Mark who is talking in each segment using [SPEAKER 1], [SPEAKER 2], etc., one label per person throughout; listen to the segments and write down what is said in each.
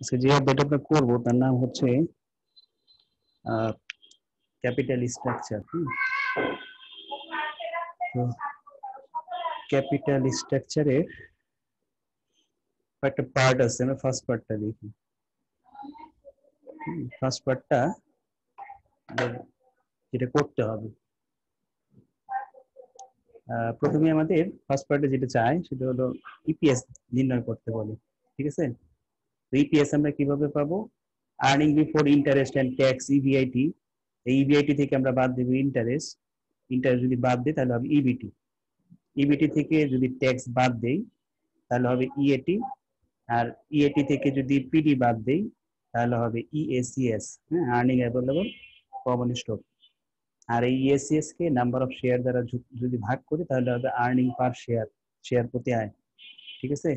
[SPEAKER 1] আজকে যে আপডেট করব, তার নাম হচ্ছে ক্যাপিটাল স্ট্রাকচার তো ক্যাপিটাল স্ট্রাকচারের একটা পার্ট আছে, আমরা ফার্স্ট পার্টটা দেখি। ফার্স্ট পার্টটা যেটা করতে হবে। প্রথমে আমাদের ফার্স্ট পার্টে যেটা চাই, সেটা হলো ইপিএস নির্ণয় করতে বলে, ঠিক আছে? ইপিএস আমরা কীভাবে পাবো? Earning before interest and tax EBIT এই ইবিআইটি থেকে আমরা বাদ দেবো ইন্টারেস্ট ইন্টারেস্ট যদি বাদ দিই, তাহলে হবে ইবিটি ইবিটি থেকে যদি ট্যাক্স বাদ দেই, তাহলে হবে ইএটি আর ইএটি থেকে যদি পিডি বাদ দেই, তাহলে হবে ইএসিএস হ্যাঁ আর্নিং অ্যাভেলেবল কমন স্টক আর এই ইএসিএস কে নাম্বার অফ শেয়ার দ্বারা যদি ভাগ করি, তাহলে হবে আর্নিং পার শেয়ার শেয়ার প্রতি আয়। ঠিক আছে?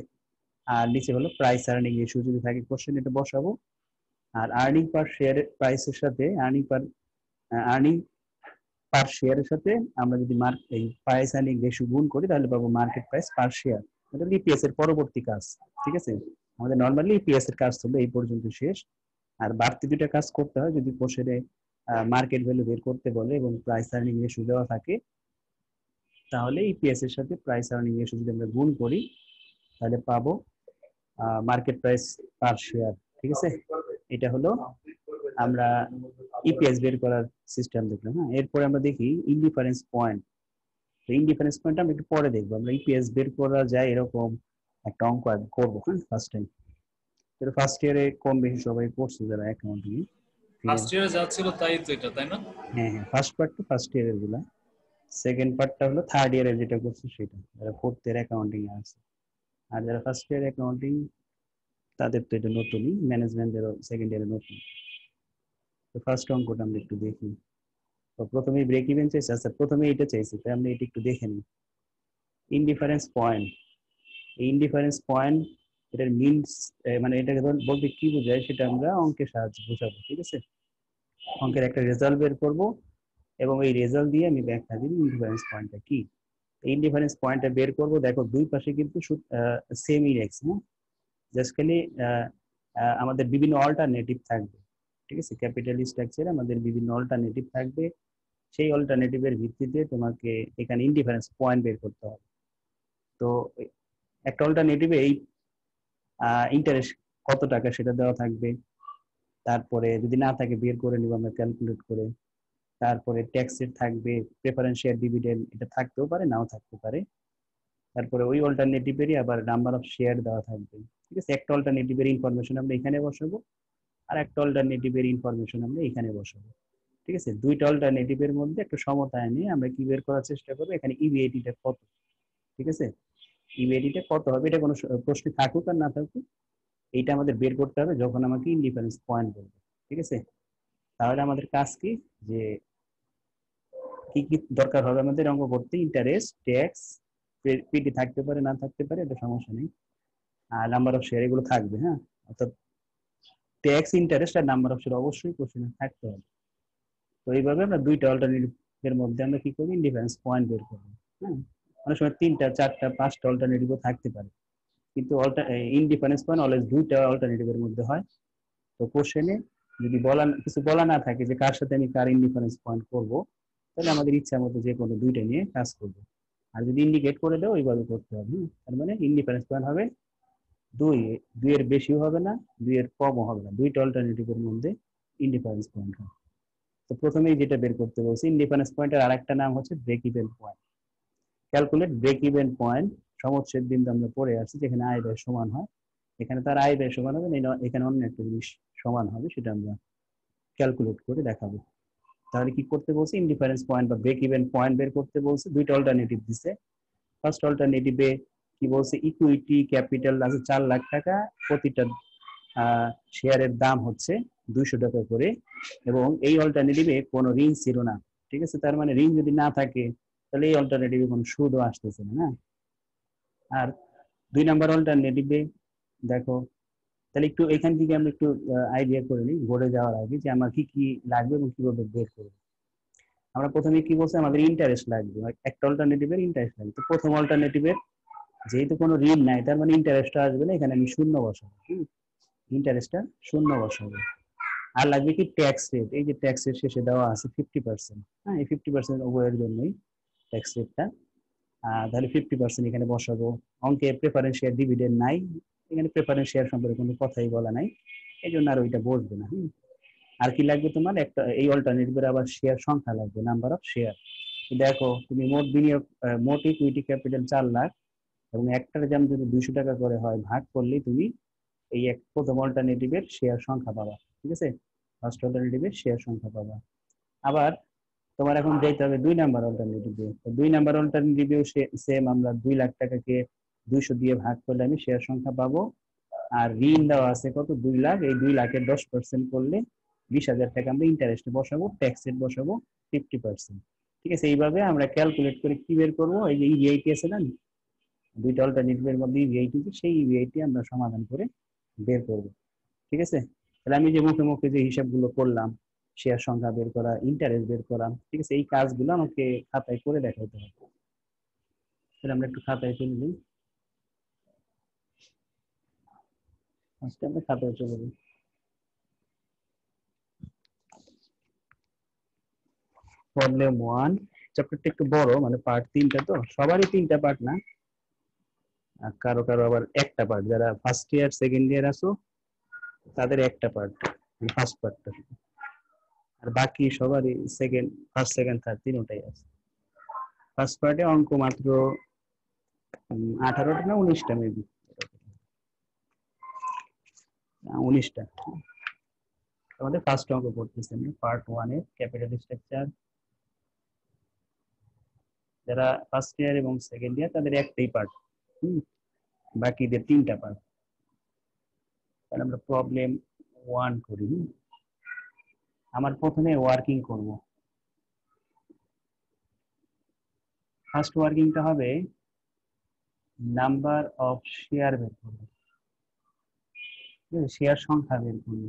[SPEAKER 1] আর নিচে হলো প্রাইস আর্নিং রেশিও যদি থাকে কোশ্চেন এটা বসাবো। আর আর্নিং পার শেয়ার প্রাইসের সাথে আর্নিং পার আর্নিং পার শেয়ারের সাথে আমরা যদি মার্ক এই প্রাইস আর্নিং রেশিও গুণ করি, তাহলে পাবো মার্কেট প্রাইস পার শেয়ার এটা ইপিএস এর পরবর্তী কাজ, ঠিক আছে? আমাদের নর্মালি ইপিএস এর কাজ হলো এই পর্যন্ত শেষ। আর বাড়তি দুটা কাজ করতে হয়, যদি কোশ্চেনে মার্কেট ভ্যালু বের করতে বলে এবং প্রাইস আর্নিং রেশিও দেওয়া থাকে, তাহলে ইপিএস এর সাথে প্রাইস আর্নিং রেশিও যদি আমরা গুণ করি, তাহলে পাবো মার্কেট প্রাইস পার শেয়ার ঠিক আছে? এটা হলো আমরা ইপিএস বের করার সিস্টেম দেখলাম হ্যাঁ? এরপরে আমরা দেখি ইনডিফারেন্স পয়েন্ট তো ইনডিফারেন্স পয়েন্ট আমরা একটু পরে দেখব। আমরা ইপিএস বের করা যায় এরকম একটা অঙ্ক করব হ্যাঁ? ফার্স্ট টাইম এটা ফার্স্ট ইয়ারে কম বেশি সবাই করছে যারা অ্যাকাউন্টিং
[SPEAKER 2] ফার্স্ট ইয়ারে যা ছিল তাই তো এটা তাই না?
[SPEAKER 1] হ্যাঁ হ্যাঁ। ফার্স্ট পার্ট তো ফার্স্ট ইয়ারেরগুলা। সেকেন্ড পার্টটা হলো থার্ড ইয়ারে যেটা করছে সেটা যারা ফোর্থ ইয়ার অ্যাকাউন্টিং আছে। আর যারা ফার্স্ট ইয়ার অ্যাকাউন্টিং তাদের তো এটা নতুনই ম্যানেজমেন্টেরও সেকেন্ড ইয়ারে নতুন। তো ফার্স্ট অঙ্কটা আমরা একটু দেখি। তো প্রথমেই ব্রেক ইভেন চাইছে আচ্ছা প্রথমে এটা চাইছি, তাই আমরা এটা একটু দেখে নিই। ইনডিফারেন্স পয়েন্ট এই ইনডিফারেন্স পয়েন্ট এটার মিনস মানে এটাকে ধর, বলতে কি বোঝায় সেটা আমরা অঙ্কের সাহায্যে বোঝাবো, ঠিক আছে? অঙ্কের একটা রেজাল্ট বের করব, এবং এই রেজাল্ট দিয়ে আমি ব্যাখ্যা দিব ইনডিফারেন্স পয়েন্টটা কি। ইনডিফারেন্স পয়েন্টটা বের করব, দেখো দুই পাশে কিন্তু সেম ইলেক্স হ্যাঁ? খালি আমাদের বিভিন্ন অল্টারনেটিভ থাকবে, ঠিক আছে? ক্যাপিটাল স্ট্রাকচারে আমাদের বিভিন্ন অল্টারনেটিভ থাকবে, সেই অল্টারনেটিভের ভিত্তিতে তোমাকে এখানে ইনডিফারেন্স পয়েন্ট বের করতে হবে। তো, একটা অল্টারনেটিভে এই ইন্টারেস্ট কত টাকা সেটা দেওয়া থাকবে। তারপরে যদি না থাকে বের করে নিব আমরা ক্যালকুলেট করে। তারপরে ট্যাক্সের থাকবে প্রেফারেন্সিয়াল ডিভিডেন্ড এটা থাকতেও পারে, নাও থাকতে পারে। তারপরে ওই অল্টারনেটিভেরই আবার নাম্বার অফ শেয়ার দেওয়া থাকবে। ঠিক আছে? একটা অল্টারনেটিভের ইনফরমেশন আমরা এখানে বসাবো আর একটা অল্টারনেটিভের ইনফরমেশন আমরা এখানে বসাবো। ঠিক আছে? দুইটা অল্টারনেটিভের মধ্যে একটা সমতা এনে আমরা কি বের করার চেষ্টা করব? এখানে ইভিএটিটা কত? ঠিক আছে? ইভিএটিটা কত হবে? এটা কোনো প্রশ্ন থাকুক আর না থাকুক, এইটা আমাদের বের করতে হবে যখন আমাকে ইনডিফারেন্স পয়েন্ট বলবে। ঠিক আছে? তাহলে আমাদের কাজ কি? যে কি কি দরকার হবে? আমাদের অঙ্ক করতে ইন্টারেস্ট ট্যাক্স পিটি থাকতে পারে, না থাকতে পারে, এটা সমস্যা নেই। আর নাম্বার অফ শেয়ার এগুলো থাকবে হ্যাঁ? অর্থাৎ ট্যাক্স ইন্টারেস্ট আর নাম্বার অফ শেয়ার অবশ্যই কোশ্চেনে থাকতে হবে। তো এইভাবে আমরা দুইটা অল্টারনেটিভের মধ্যে আমরা কি করব ইন্ডিফারেন্স পয়েন্ট বের করব হ্যাঁ? অনেক সময় তিনটা, চারটা, পাঁচটা অল্টারনেটিভও থাকতে পারে। কিন্তু ইনডিফারেন্স পয়েন্ট অলওয়েজ দুইটা অল্টারনেটিভের মধ্যে হয়। তো কোশ্চেনে যদি বলা কিছু বলা না থাকে যে কার সাথে আমি কার ইনডিফারেন্স পয়েন্ট করব তাহলে আমাদের ইচ্ছা মতো যে কোনো দুইটা নিয়ে কাজ করব। আর যদি ইন্ডিকেট করে দেয় ওইভাবে করতে হবে তার মানে ইনডিফারেন্স পয়েন্ট হবে, দুই, দুইয়ের বেশিও হবে না, দুইয়ের কমও হবে না, দুইটা অল্টারনেটিভের মধ্যে ইনডিফারেন্স পয়েন্ট হবে। তো প্রথমেই যেটা বের করতে বলছি ইনডিফারেন্স পয়েন্টের আরেকটা নাম হচ্ছে break even point calculate break even point সমচ্ছেদ বিন্দু আমরা পড়ে আসছি, যেখানে আয় ব্যয় সমান হয়। এখানে তার আয় ব্যয় সমান হবে, এখানে অন্য একটা জিনিস সমান হবে, সেটা আমরা ক্যালকুলেট করে দেখাবো। তাহলে কি করতে বলছে? ইনডিফারেন্স পয়েন্ট বা ব্রেক ইভেন পয়েন্ট বের করতে বলছে। দুইটা অল্টারনেটিভ দিছে। ফার্স্ট অল্টারনেটিভে কি বলছে? ইকুইটি ক্যাপিটাল আছে চার লাখ টাকা প্রতিটা শেয়ারের দাম হচ্ছে দুইশো টাকা করে। এবং এই অল্টারনেটিভে কোনো ঋণ ছিল না। ঠিক আছে? তার মানে ঋণ যদি না থাকে, তাহলে এই অল্টারনেটিভে কোনো সুদও আসতেছে না আর দুই নাম্বার অল্টারনেটিভে দেখো তাহলে একটু এখান থেকে আমরা একটু আইডিয়া করে নিই ঘুরে যাওয়ার আগে যে আমার কি কি লাগবে এবং কীভাবে বের করব। আমরা প্রথমে কি বলছি? আমাদের ইন্টারেস্ট লাগবে। একটা অল্টারনেটিভের ইন্টারেস্ট লাগবে। তো প্রথম অল্টারনেটিভের যেহেতু কোনো ঋণ নাই, তার মানে ইন্টারেস্টটা আসবে না, এখানে আমি শূন্য বসাবো। ইন্টারেস্টটা শূন্য বসাবো। আর লাগবে কি ট্যাক্স রেট এই যে ট্যাক্স রেট শেষে দেওয়া আছে ফিফটি পার্সেন্ট হ্যাঁ এই ফিফটি পার্সেন্ট ওয়ের জন্যই ট্যাক্স রেটটা তাহলে ফিফটি পার্সেন্ট এখানে বসাবো। অঙ্কে প্রেফারেন্স শেয়ার ডিভিডেন্ড নাই। এখানে প্রেফারেন্স শেয়ার সম্পর্কে কোনো কথাই বলা নাই। এই জন্য আর ওইটা বসবে না, হুম? আর কি লাগবে তোমার? একটা, এই অল্টারনেটিভের আবার শেয়ার সংখ্যা লাগবে নাম্বার অফ শেয়ার দেখো, তুমি মোট বিনিয়োগ মোট ইকুইটি ক্যাপিটাল চার লাখ এবং একটার দাম যদি দুইশো টাকা করে হয়, ভাগ করলেই তুমি এই এক, প্রথম অল্টারনেটিভের শেয়ার সংখ্যা পাবা, ঠিক আছে? ফার্স্ট অল্টারনেটিভের শেয়ার সংখ্যা পাবা। আবার তোমার এখন যেতে হবে দুই নাম্বার অল্টারনেটিভে দুই নাম্বার অল্টারনেটিভেও সেম আমরা দুই লাখ টাকাকে দুইশো দিয়ে ভাগ করলে আমি শেয়ার সংখ্যা পাবো। আর ঋণ দেওয়া আছে কত? দুই লাখ। এই দুই লাখের দশ পার্সেন্ট করলে বিশ হাজার টাকা আমরা ইন্টারেস্টে বসাবো ট্যাক্স রেট বসাবো ফিফটি পার্সেন্ট ঠিক আছে, এইভাবে আমরা ক্যালকুলেট করে কি বের করব? এই যে ইভিআইটি আছে না? দুইটা অল্টারনেটিভের মধ্যে ইভিআইটি সেই ইভিআইটি আমরা সমাধান করে বের করব। ঠিক আছে? তাহলে আমি যে মুখে মুখে যে হিসাবগুলো করলাম, শেয়ার সংখ্যা বের করা ইন্টারেস্ট বের করা, ঠিক আছে, এই কাজগুলো আমাকে খাতায় করে দেখাইতে হবে। তাহলে আমরা একটু খাতায় চলে দিই আজকে আমরা খাতায় চলে ওয়ান চ্যাপ্টারটা একটু বড় মানে পার্ট তিনটা তো? সবারই তিনটা পার্ট না? কারও কারও আবার একটা পার্ট যারা ফার্স্ট ইয়ার সেকেন্ড ইয়ার আসো তাদের একটা পার্ট ফার্স্ট পার্টটা আর বাকি সবারই সেকেন্ড ফার্স্ট সেকেন্ড থার্ড তিনটাই আছে। ফার্স্ট পার্টে অঙ্ক মাত্র আঠারোটা না উনিশটা মেবি উনিশটা। আমাদের ফার্স্ট অঙ্ক করতেছে পার্ট ওয়ানের ক্যাপিটাল স্ট্রাকচার যারা ফার্স্ট ইয়ার এবং সেকেন্ড ইয়ার তাদের একটাই পার্ট হুম? বাকিদের তিনটা পার্ট তাহলে আমরা প্রবলেম ওয়ান করি আমার প্রথমে ওয়ার্কিং করব। ফার্স্ট ওয়ার্কিংটা হবে নাম্বার অফ শেয়ার বের করব। শেয়ার সংখ্যা বের করব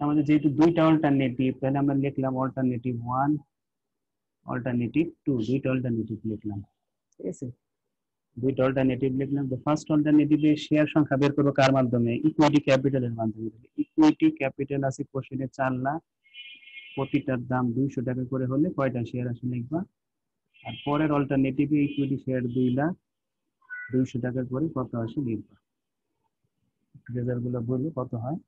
[SPEAKER 1] আমাদের যেহেতু দুইটা অল্টারনেটিভ তাহলে আমরা লিখলাম অল্টারনেটিভ ওয়ান অল্টারনেটিভ টু দুইটা অল্টারনেটিভ লিখলাম। ঠিক আছে? দুইটা অল্টারনেটিভ লিখলাম। তো ফার্স্ট অল্টারনেটিভে শেয়ার সংখ্যা বের করব কার মাধ্যমে? ইকুইটি ক্যাপিটালের মাধ্যমে। ইকুইটি ক্যাপিটাল আছে কোশ্চেনে চার লাখ। প্রতিটার দাম দুইশো টাকা করে হলে কয়টা শেয়ার আসে লিখবা? আর পরের অল্টারনেটিভে ইকুইটি শেয়ার দুই লাখ। দুইশো টাকা করে কত আসে লিখবা? রেজাল্টগুলো বলব কত হয়?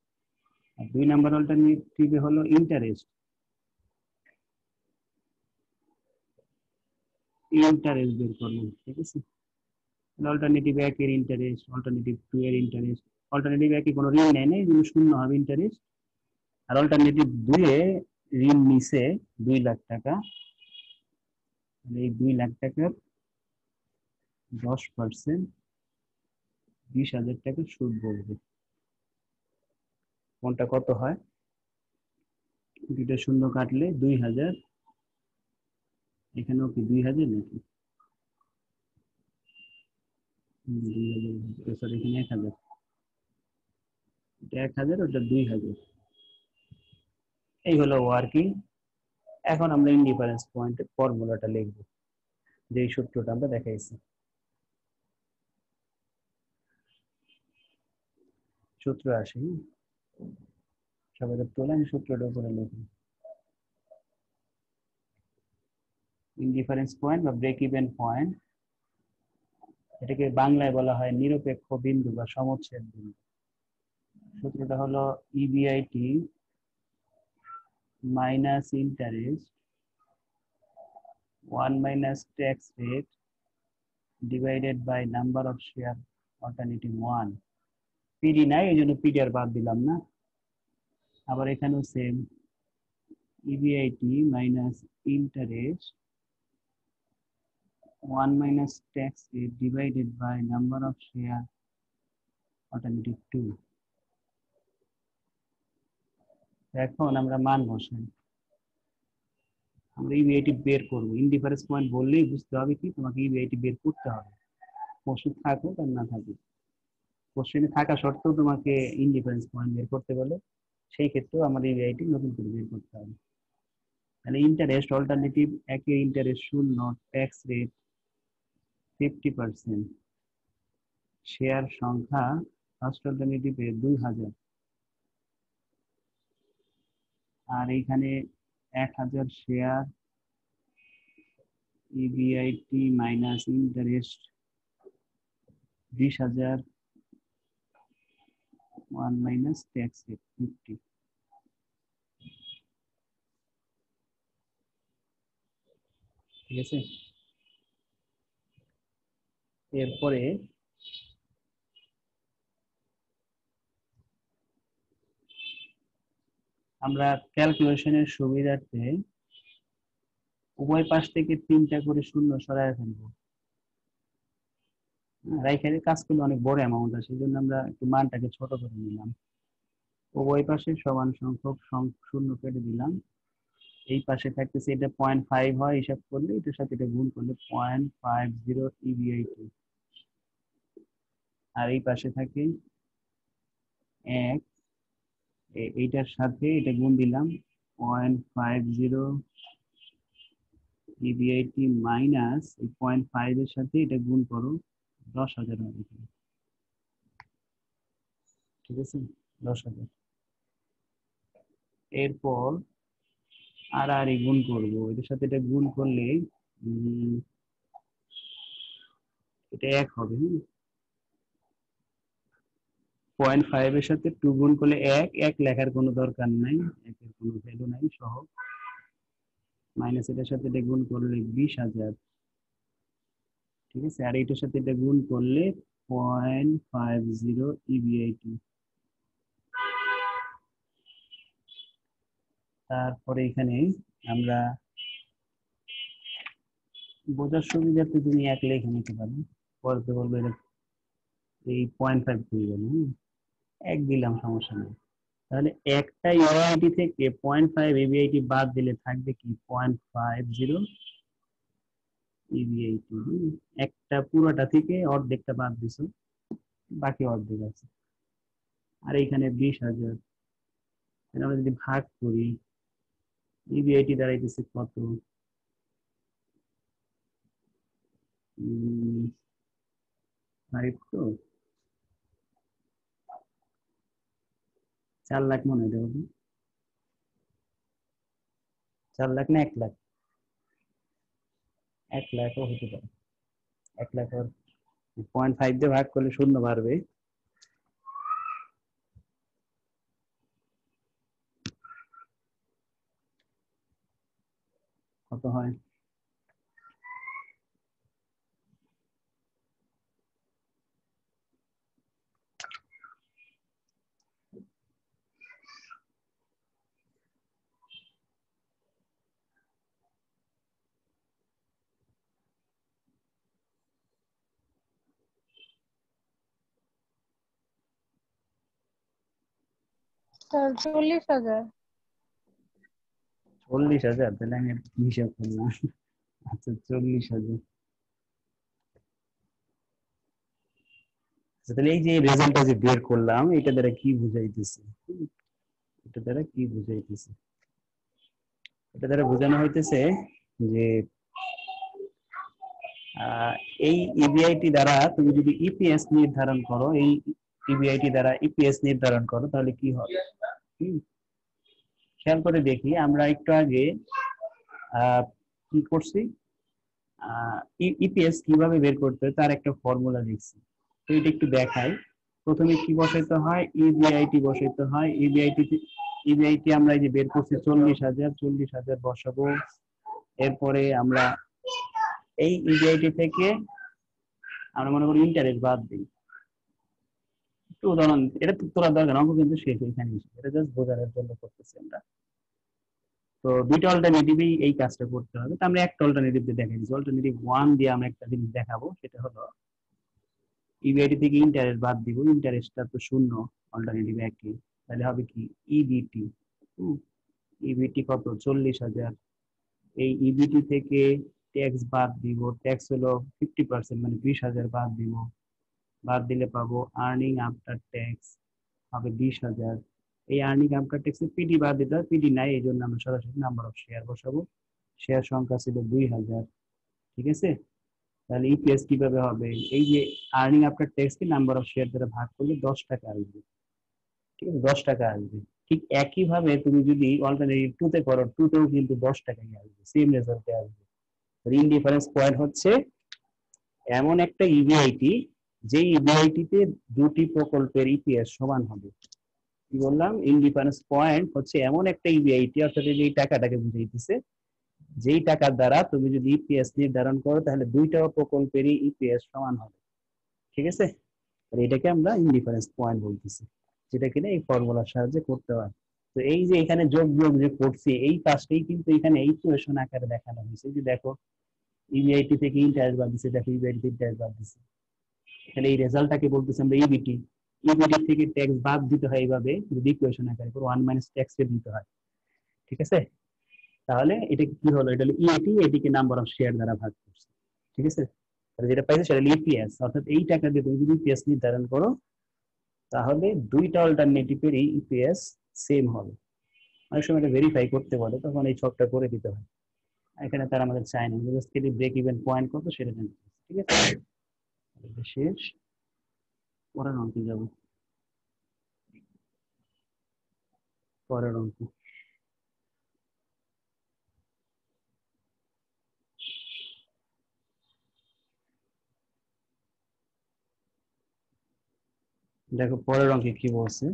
[SPEAKER 1] আর দুই নাম্বার অল্টারনেটিভে হলো ইন্টারেস্ট ইন্টারেস্ট বের করলাম, ঠিক আছে? অল্টারনেটিভ এক এর ইন্টারেস্ট অল্টারনেটিভ টু এর ইন্টারেস্ট অল্টারনেটিভ একই কোনো ঋণ নেয় না এই জন্য শূন্য হবে ইন্টারেস্ট আর অল্টারনেটিভ দুয়ে ঋণ নিছে দুই লাখ টাকা। এই দুই লাখ টাকার দশ পার্সেন্ট বিশ হাজার টাকা সুদ বলবে। কোনটা কত হয়? দুইটা শূন্য কাটলে দুই হাজার। এখানেও কি দুই হাজার নাকি? দুই এক হাজার। এক হাজার, ওটা দুই হাজার। এই হলো ওয়ার্কিং এখন আমরা ইন্ডিফারেন্স পয়েন্টের ফর্মুলাটা লিখব যে সূত্রটা আমরা দেখাইছি। সূত্র আসে সবাই তোলে আমি সূত্রটা উপরে লিখি। ইনডিফারেন্স পয়েন্ট বা ব্রেক ইভেন পয়েন্ট এটাকে বাংলায় বলা হয় নিরপেক্ষ বিন্দু বা সমচ্ছেদ বিন্দু। সূত্রটা হলো EBIT minus interest one minus tax rate divided by number of share alternative one PD নাই এই জন্য পিডি আর বাদ দিলাম না। আবার এখানেও same EBIT minus interest 1 minus tax rate divided by number of share alternative 2 এখন আমরা মান বসাই। আমরা ইবিআইটি বের করব। ইনডিফারেন্স পয়েন্ট বললেই বুঝতে হবে কি? তোমাকে ইবিআইটি বের করতে হবে। কোশ্চেন থাকুক আর না থাকুক। কোশ্চেনে থাকা সত্ত্বেও তোমাকে ইনডিফারেন্স পয়েন্ট বের করতে বলে। সেই ক্ষেত্রেও আমাদের ইবিআইটি নতুন করে বের করতে হবে। তাহলে ইন্টারেস্ট অল্টারনেটিভ একে ইন্টারেস্ট শূন্য tax rate fifty percent share সংখ্যা ফার্স্ট অল্টারনেটিভে দুই হাজার। আর এইখানে এক হাজার শেয়ার ইবিআইটি মাইনাস ইন্টারেস্ট বিশ হাজার। One minus tax rate fifty ঠিক আছে? এরপরে আমরা ক্যালকুলেশনের সুবিধার্থে উভয় পাশ থেকে তিনটা করে শূন্য সরায় ফেলব। রাইখারে কাজ করলে অনেক বড় অ্যামাউন্ট আছে সেই জন্য আমরা একটু মানটাকে ছোট করে নিলাম। উভয় পাশে সমান সংখ্যক শূন্য কেটে দিলাম। এই পাশে থাকতেছে এটা পয়েন্ট ফাইভ হয়, হিসাব করলে এটার সাথে এটা গুণ করলে পয়েন্ট ফাইভ জিরো ইবিআইটি আর এই পাশে থাকে এক এইটার সাথে এটা গুণ দিলাম point five zero EBIT minus এই পয়েন্ট ফাইভ এর সাথে এটা গুণ করো। দশ হাজার ঠিক আছে? দশ হাজার। এরপর আর আর গুণ করব। এটার সাথে এটা গুণ করলে এটা এক হবে হ্যাঁ? পয়েন্ট ফাইভ এর সাথে টু গুণ করলে এক এক লেখার কোনো দরকার নাই, একের কোনো ভ্যালু নাই সহ মাইনাস এটার সাথে এটা গুণ করলে বিশ হাজার। ঠিক আছে? আর এটার সাথে এটা গুণ করলে পয়েন্ট ফাইভ জিরো ইবিআইটি তারপরে এখানে আমরা বোঝার সুবিধার্থে তুমি এক লেখে নিতে পারো। পরে বলব এটা এই পয়েন্ট ফাইভ করে গেল এক দিলাম, সমস্যা নেই। তাহলে একটা ইউআইটি থেকে পয়েন্ট ফাইভ এবিআইটি বাদ দিলে থাকবে কি? পয়েন্ট ফাইভ জিরো ইবিআইটি একটা পুরোটা থেকে অর্ধেকটা বাদ দিছো বাকি অর্ধেক আছে। আর এইখানে বিশ হাজার। আমরা যদি ভাগ করি ইবিআইটি দাঁড়াইতেছে কত? তো? চার লাখ মনে হয় চার লাখ না এক লাখ? এক লাখও হতে পারে। এক লাখ পয়েন্ট ফাইভ দিয়ে ভাগ করলে শূন্য বাড়বে। কত হয়?
[SPEAKER 3] চল্লিশ হাজার।
[SPEAKER 1] চল্লিশ হাজার? তাহলে আমি হিসাব করলাম। আচ্ছা চল্লিশ হাজার। তাহলে এই যে রেজাল্টটা যে বের করলাম, এটা দ্বারা কি বুঝাইতেছে? এটা দ্বারা কি বুঝাইতেছে? এটা দ্বারা বোঝানো হইতেছে যে এই ইবিআইটি দ্বারা তুমি যদি ইপিএস নির্ধারণ করো, এই ইবিআইটি দ্বারা ইপিএস নির্ধারণ করো, তাহলে কি হবে? খেয়াল করে দেখি, আমরা একটু আগে কি করছি? ইপিএস কীভাবে বের করতে হয় তার একটা ফর্মুলা লিখছি তো এটা একটু দেখাই। প্রথমে কি বসাইতে হয়? ইবিআইটি বসাইতে হয়। ইবিআইটি ইবিআইটি আমরা এই যে বের করছি চল্লিশ হাজার চল্লিশ হাজার বসাবো। এরপরে আমরা এই ইবিআইটি থেকে আমরা মনে করি ইন্টারেস্ট বাদ দিই। একটু উদাহরণ, এটা তো তোলা দরকার অঙ্ক কিন্তু শেষ এখানে এটা জাস্ট বোঝানোর জন্য করতেছি আমরা। তো দুইটা অল্টারনেটিভই এই কাজটা করতে হবে। তো আমরা একটা অল্টারনেটিভ দিয়ে দেখাই অল্টারনেটিভ ওয়ান দিয়ে আমরা একটা জিনিস দেখাবো, সেটা হলো ইবিআইটি থেকে ইন্টারেস্ট বাদ দিব। ইন্টারেস্টটা তো শূন্য অল্টারনেটিভ একই। তাহলে হবে কি? ইবিটি ইবিটি কত? চল্লিশ হাজার। এই ইবিটি থেকে ট্যাক্স বাদ দিব। ট্যাক্স হলো ফিফটি পার্সেন্ট মানে বিশ হাজার বাদ দিব। বাদ দিলে পাবো আর্নিং আফটার ট্যাক্স হবে বিশ হাজার। এই আর্নিং আফটার ট্যাক্সে পিডি বাদ দিতে হয় পিডি নাই, এই জন্য আমরা সরাসরি নাম্বার অফ শেয়ার বসাবো। শেয়ার সংখ্যা ছিল দুই হাজার, ঠিক আছে? তাহলে ইপিএস কীভাবে হবে? এই যে আর্নিং আফটার ট্যাক্স কি নাম্বার অফ শেয়ার দ্বারা ভাগ করলে দশ টাকা আসবে। ঠিক আছে? দশ টাকা আসবে। ঠিক একইভাবে তুমি যদি অল্টারনেটিভ টুতে করো টুতেও কিন্তু দশ টাকাই আসবে সেম রেজাল্টে আসবে। ইনডিফারেন্স পয়েন্ট হচ্ছে এমন একটা ইবিআইটি যে ইবিআইটিতে দুটি প্রকল্পের ইপিএস সমান হবে। কি বললাম? ইনডিফারেন্স পয়েন্ট হচ্ছে এমন একটা ইবিআইটি অর্থাৎ এই টাকাটাকে বুঝাইতেছে, যেই টাকার দ্বারা তুমি যদি ইপিএস নির্ধারণ করো, তাহলে দুইটা প্রকল্পেরই ইপিএস সমান হবে। ঠিক আছে? আর এটাকে আমরা ইনডিফারেন্স পয়েন্ট বলতেছি, যেটা কিনা এই ফর্মুলার সাহায্যে করতে হয়। তো এই যে এখানে যোগ বিয়োগ যে করছি, এই কাজটাই কিন্তু এখানে এই ইকুয়েশন আকারে দেখানো হয়েছে। যে দেখো ইবিআইটি থেকে ইন্টারেস্ট বাদ দিচ্ছে দেখো ইবিআইটি ইন্টারেস্ট বাদ দিচ্ছে তাহলে এই রেজাল্টটাকে বলতেছি আমরা ইবিটি ইবিটি থেকে ট্যাক্স বাদ দিতে হয় এইভাবে যদি ইকুয়েশন আকারে করে ওয়ান মাইনাস ট্যাক্স দিতে হয়। ঠিক আছে? তাহলে এটা কি হলো? এটা হলো ইএটি এটিকে নাম্বার অফ শেয়ার দ্বারা ভাগ করছে। ঠিক আছে? তাহলে যেটা পাইছে সেটা ইপিএস অর্থাৎ এই টাকা দিয়ে তুমি যদি ইপিএস নির্ধারণ করো, তাহলে দুইটা অল্টারনেটিভের ইপিএস সেম হবে। অনেক সময় এটা ভেরিফাই করতে বলে, তখন এই ছকটা করে দিতে হয়। এখানে তারা আমাদের চায় না। ব্রেক ইভেন পয়েন্ট কত সেটা জানতে ঠিক আছে? দেখো, পরের অঙ্কে কি বলছে?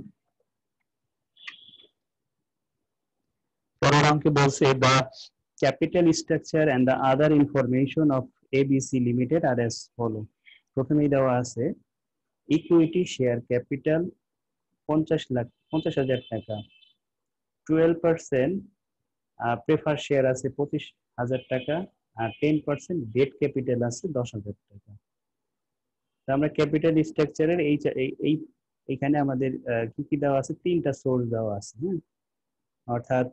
[SPEAKER 1] পরের অঙ্কে বলছে the capital structure and the other information of ABC limited are as follow প্রথমেই দেওয়া আছে ইকুইটি শেয়ার ক্যাপিটাল পঞ্চাশ লাখ, পঞ্চাশ হাজার টাকা। টুয়েলভ পার্সেন্ট প্রেফার শেয়ার আছে পঁচিশ হাজার টাকা, আর টেন পার্সেন্ট ডেট ক্যাপিটাল আছে দশ হাজার টাকা। আমরা ক্যাপিটাল স্ট্রাকচারের এই এই এখানে আমাদের কি কি দেওয়া আছে? তিনটা সোর্স দেওয়া আছে হ্যাঁ? অর্থাৎ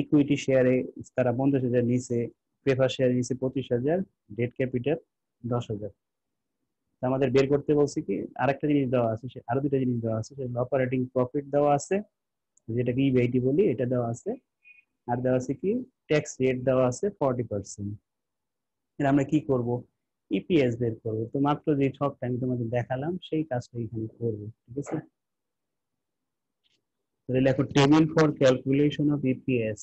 [SPEAKER 1] ইকুইটি শেয়ারে তারা পঞ্চাশ হাজার নিচে প্রেফার শেয়ার নিচে পঁচিশ হাজার ডেট ক্যাপিটাল দশ হাজার। আমাদের বের করতে বলছি কি, আরেকটা জিনিস দেওয়া আছে আরও দুটা জিনিস দেওয়া আছে সেগুলো অপারেটিং প্রফিট দেওয়া আছে যেটা যেটাকে ইবিআইটি বলি, এটা দেওয়া আছে, আর দেওয়া আছে কি ট্যাক্স রেট দেওয়া আছে ফর্টি পার্সেন্ট আমরা কি করব? ইপিএস বের করব। তো মাত্র যে ছকটা আমি তোমাদের দেখালাম, সেই কাজটা এখানে করব, ঠিক আছে? তাহলে লেখো table for calculation of EPS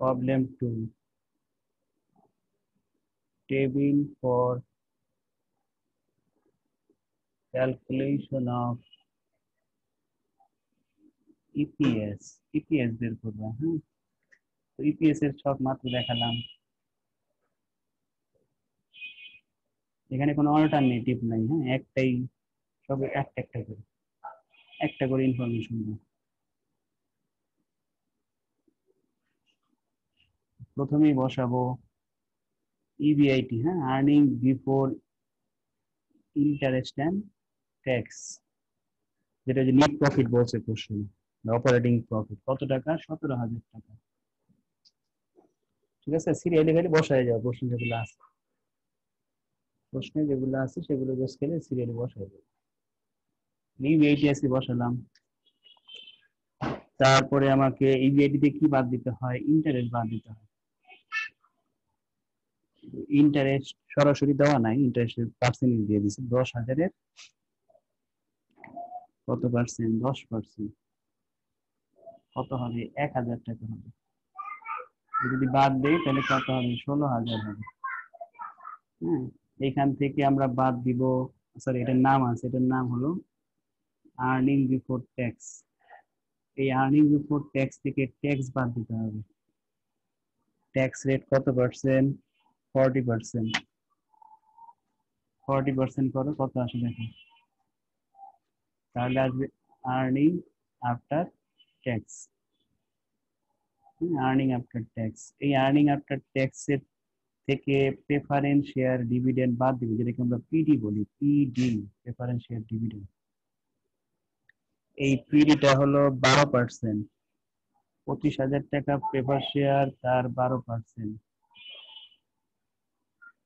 [SPEAKER 1] problem two table for calculation of EPS EPS বের করব হ্যাঁ তো ইপিএস এর ছক মাত্র দেখালাম। এখানে কোনো অল্টারনেটিভ নাই হ্যাঁ? একটাই, সব একটা একটা করে একটা করে ইনফরমেশন দাও। প্রথমেই বসাবো ইবিআইটি হ্যাঁ? Earning before interest and tax যেটা যে নেট প্রফিট বলছে কোশ্চেন অপারেটিং প্রফিট কত টাকা? সতেরো হাজার টাকা। ঠিক আছে? সিরিয়ালি খালি বসায় যাও প্রশ্ন যেগুলো আছে। প্রশ্নে যেগুলো আছে সেগুলো জাস্ট খেলে সিরিয়ালি বসাই দেবো ইভিআইটিএসি বসালাম। তারপরে আমাকে ইভিআইটিতে কি বাদ দিতে হয়? ইন্টারেস্ট বাদ দিতে হয়। ইন্টারেস্ট সরাসরি দেওয়া নাই ইন্টারেস্টের পার্সেন্টেজ দিয়ে দিচ্ছে দশ হাজারের কত পার্সেন্ট দশ পার্সেন্ট কত হবে? এক হাজার টাকা হবে। যদি বাদ দেই, তাহলে কত হবে? ষোলো হাজার হবে। এখান থেকে আমরা বাদ দিব সরি এটার নাম আছে। এটার নাম হলো আর্নিং বিফোর ট্যাক্স এই আর্নিং বিফোর ট্যাক্স থেকে ট্যাক্স বাদ দিতে হবে। ট্যাক্স রেট কত percent forty percent forty percent করো, কত আসে দেখো। তাহলে আসবে earning after tax earning after tax এই আর্নিং আফটার ট্যাক্সের থেকে প্রেফারেন্স শেয়ার ডিভিডেন্ড বাদ দিবে, যেটাকে আমরা পিডি বলি। পিডি প্রেফারেন্স শেয়ার ডিভিডেন্ড এই পিডিটা হলো বারো পার্সেন্ট পঁচিশ হাজার টাকা প্রেফার শেয়ার তার বারো পার্সেন্ট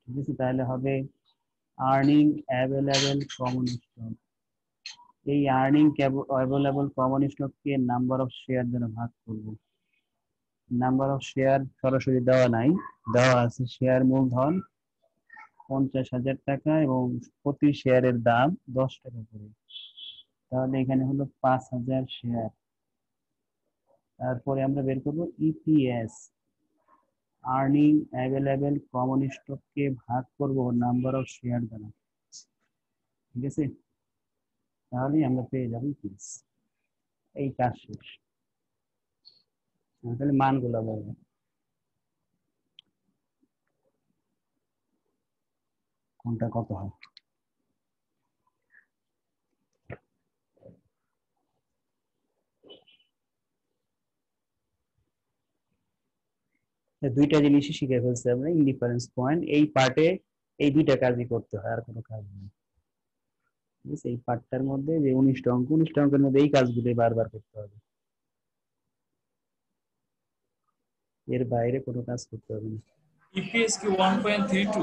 [SPEAKER 1] ঠিক আছে, তাহলে হবে আর্নিং অ্যাভেলেবেল কমন স্টক এই আর্নিং অ্যাভেলেবল কমন স্টককে নাম্বার অফ শেয়ার দ্বারা ভাগ করব। নাম্বার অফ শেয়ার সরাসরি দেওয়া নাই। দেওয়া আছে শেয়ার মূলধন পঞ্চাশ হাজার টাকা এবং প্রতি শেয়ারের দাম দশ টাকা করে। তাহলে এখানে হলো পাঁচ হাজার শেয়ার তারপরে আমরা বের করব ইপিএস আর্নিং অ্যাভেলেবেল কমন স্টককে ভাগ করব নাম্বার অফ শেয়ার দ্বারা। ঠিক আছে? তাহলেই আমরা পেয়ে যাব ইপিএস এই কাজ শেষ। আহ, তাহলে মানগুলো বলব কোনটা কত হয়? দুইটা জিনিসই শিখে ফেলছি আমরা ইন্ডিফারেন্স পয়েন্ট এই পার্টে এই দুইটা কাজই করতে হয় আর কোনো কাজ নেই। এই পার্টটার মধ্যে যে উনিশটা অঙ্ক উনিশটা অঙ্কের মধ্যে এই কাজগুলো বারবার করতে হবে। এর বাইরে কোনো কাজ করতে হবে না।
[SPEAKER 2] ইপিএস কি one point three two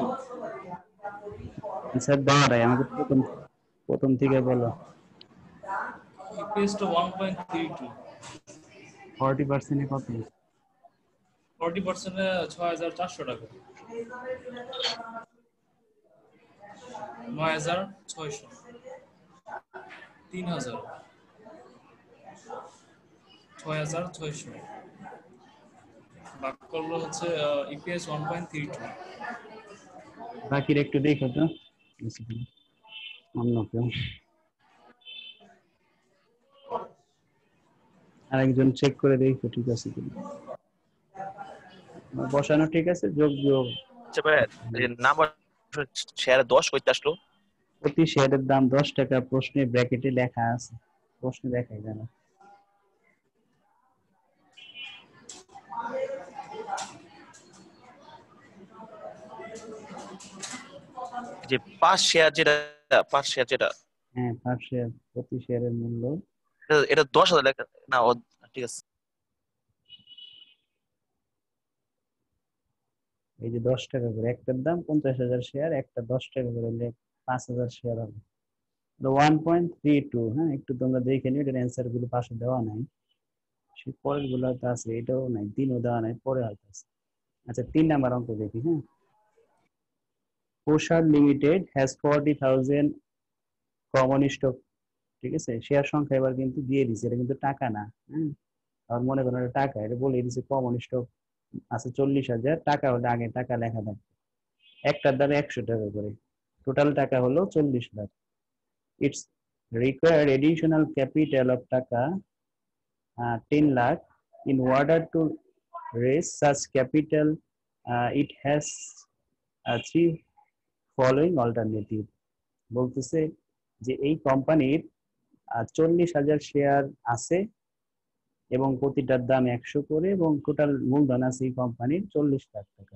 [SPEAKER 1] sir দাঁড়ায় আমাকে প্রথম প্রথম থেকে বলো।
[SPEAKER 2] ইপিএস টু
[SPEAKER 1] ফর্টি পার্সেন্টে কত?
[SPEAKER 2] টাকা। নয় হাজার ছয়শো। তিন হাজার। ছয় হাজার ছয়শো। বাক করল হচ্ছে EPS one point three two
[SPEAKER 1] বাকির একটু দেখো তো। অন্য কেউ। আরেকজন চেক করে দেখো ঠিক আছে কিনা। বসানো ঠিক আছে যোগ যোগ
[SPEAKER 4] আচ্ছা ভাই নাম্বার শেয়ার দশ করতে আসলো।
[SPEAKER 1] প্রতি শেয়ারের দাম দশ টাকা প্রশ্নে ব্র্যাকেটে লেখা আছে। প্রশ্নে দেখাই জানো
[SPEAKER 4] যে পাঁচ শেয়ার যেটা পাঁচ শেয়ার যেটা।
[SPEAKER 1] হ্যাঁ পার শেয়ার প্রতি শেয়ারের মূল্য।
[SPEAKER 4] এটা- এটা দশ হাজার লেখা না ঠিক আছে।
[SPEAKER 1] এই যে দশ টাকা করে একটার দাম পঞ্চাশ হাজার শেয়ার একটা দশ টাকা করে হলে পাঁচ হাজার শেয়ার হবে। ওয়ান পয়েন্ট থ্রি টু হ্যাঁ একটু তোমরা দেখে নিও, এটার অ্যান্সারগুলো পাশে দেওয়া নাই। সে পরেরগুলো হয়তো আছে, এটাও নাই, তিনও দেওয়া নাই, পরে হয়তো আছে। আচ্ছা তিন নাম্বার অঙ্ক দেখি হ্যাঁ। Prasad limited has forty thousand common stock ঠিক আছে? শেয়ার সংখ্যা এবার কিন্তু দিয়ে দিছে এটা কিন্তু টাকা না হ্যাঁ? মনে করেন এটা টাকা, এটা বলে দিছে কমন স্টক আছে চল্লিশ হাজার, টাকা হলে আগে টাকা লেখা থাকবে একটার দাম একশো টাকা করে। টোটাল টাকা হলো চল্লিশ lakh. It's required additional capital of taka ten lakh in order to raise such capital it has three following alternative বলতেছে যে এই কোম্পানির চল্লিশ হাজার শেয়ার আছে এবং প্রতিটার দাম একশো করে এবং টোটাল মূলধন আছে এই কোম্পানির চল্লিশ লাখ টাকা।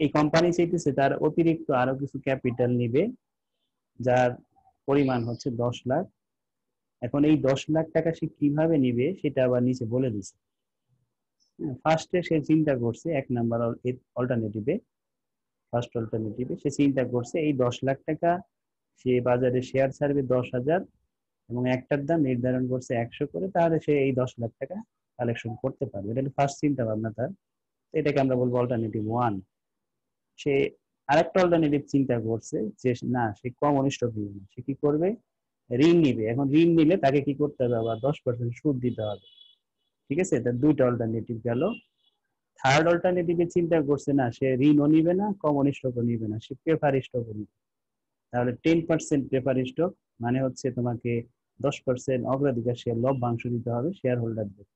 [SPEAKER 1] এই কোম্পানি চাইতেছে তার অতিরিক্ত আরও কিছু ক্যাপিটাল নিবে, যার পরিমাণ হচ্ছে দশ লাখ। এখন এই দশ লাখ টাকা সে কীভাবে নিবে সেটা আবার নিচে বলে দিছে। ফার্স্টে সে চিন্তা করছে, এক নাম্বার অল্টারনেটিভে ফার্স্ট অল্টারনেটিভে সে চিন্তা করছে, এই দশ লাখ টাকা সে বাজারে শেয়ার ছাড়বে দশ হাজার এবং একটার দাম নির্ধারণ করছে একশো করে, তাহলে সে এই দশ লাখ টাকা কালেকশন করতে পারবে। এটা ফার্স্ট চিন্তা ভাবনা তার। এটাকে আমরা বলব অল্টারনেটিভ ওয়ান সে আরেকটা অল্টারনেটিভ চিন্তা করছে যে, না, সে কম নিবে না সে কি করবে? ঋণ নিবে। এখন ঋণ নিলে তাকে কি করতে হবে? আবার দশ পার্সেন্ট সুদ দিতে হবে। ঠিক আছে? তার দুইটা অল্টারনেটিভ গেল। থার্ড অল্টারনেটিভে চিন্তা করছে, না, সে ঋণও নিবে না কমন স্টকও নিবে না, সে প্রেফার স্টকও নিবে তাহলে টেন পার্সেন্ট প্রেফার স্টক মানে হচ্ছে তোমাকে দশ পার্সেন্ট অগ্রাধিকার শেয়ার লভ্যাংশ দিতে হবে শেয়ার হোল্ডারদের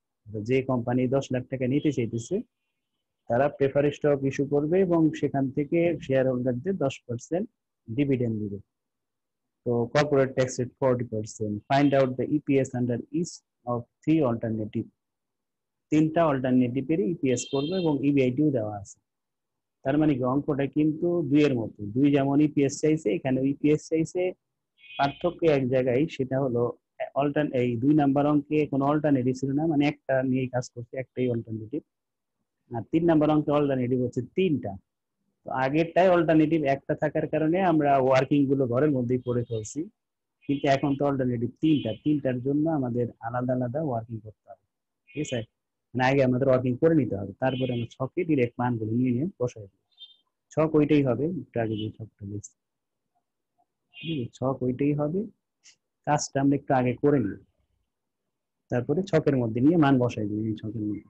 [SPEAKER 1] যে কোম্পানি দশ লাখ টাকা নিতে চাইতেছে তারা প্রেফার স্টক ইস্যু করবে এবং সেখান থেকে শেয়ার হোল্ডারদের দশ পার্সেন্ট ডিভিডেন্ড দিবে। তো corporate tax rate forty percent find out the EPS under each of three alternative তিনটা অল্টারনেটিভেরই ইপিএস করবে এবং ইবিআইটিও দেওয়া আছে। তার মানে কি? অঙ্কটা কিন্তু দুইয়ের মতো। দুই যেমন ইপিএস চাইছে, এখানে ইপিএস চাইছে। পার্থক্য এক জায়গায় সেটা হলো অল্টার এই দুই নাম্বার অঙ্কে কোনো অল্টারনেটিভ ছিল না। মানে একটা নিয়ে কাজ করছে, একটাই অল্টারনেটিভ আর তিন নাম্বার অঙ্কে অল্টারনেটিভ হচ্ছে তিনটা। তো আগেরটাই অল্টারনেটিভ একটা থাকার কারণে আমরা ওয়ার্কিংগুলো ঘরের মধ্যেই করে ফেলছি। কিন্তু এখন তো অল্টারনেটিভ তিনটা। তিনটার জন্য আমাদের আলাদা আলাদা ওয়ার্কিং করতে হবে। ঠিক আছে? মানে আগে আমাদের ওয়ার্কিং করে নিতে হবে। তারপরে আমরা ছকে ডিরেক্ট মানগুলো নিয়ে নিয়ে বসাই দেবো। ছক ওইটাই হবে। একটু আগে যে ছকটা আছে? ছক ওইটাই হবে। কাজটা আমরা একটু আগে করে নিই। তারপরে ছকের মধ্যে নিয়ে মান বসাই দিই এই ছকের মধ্যে।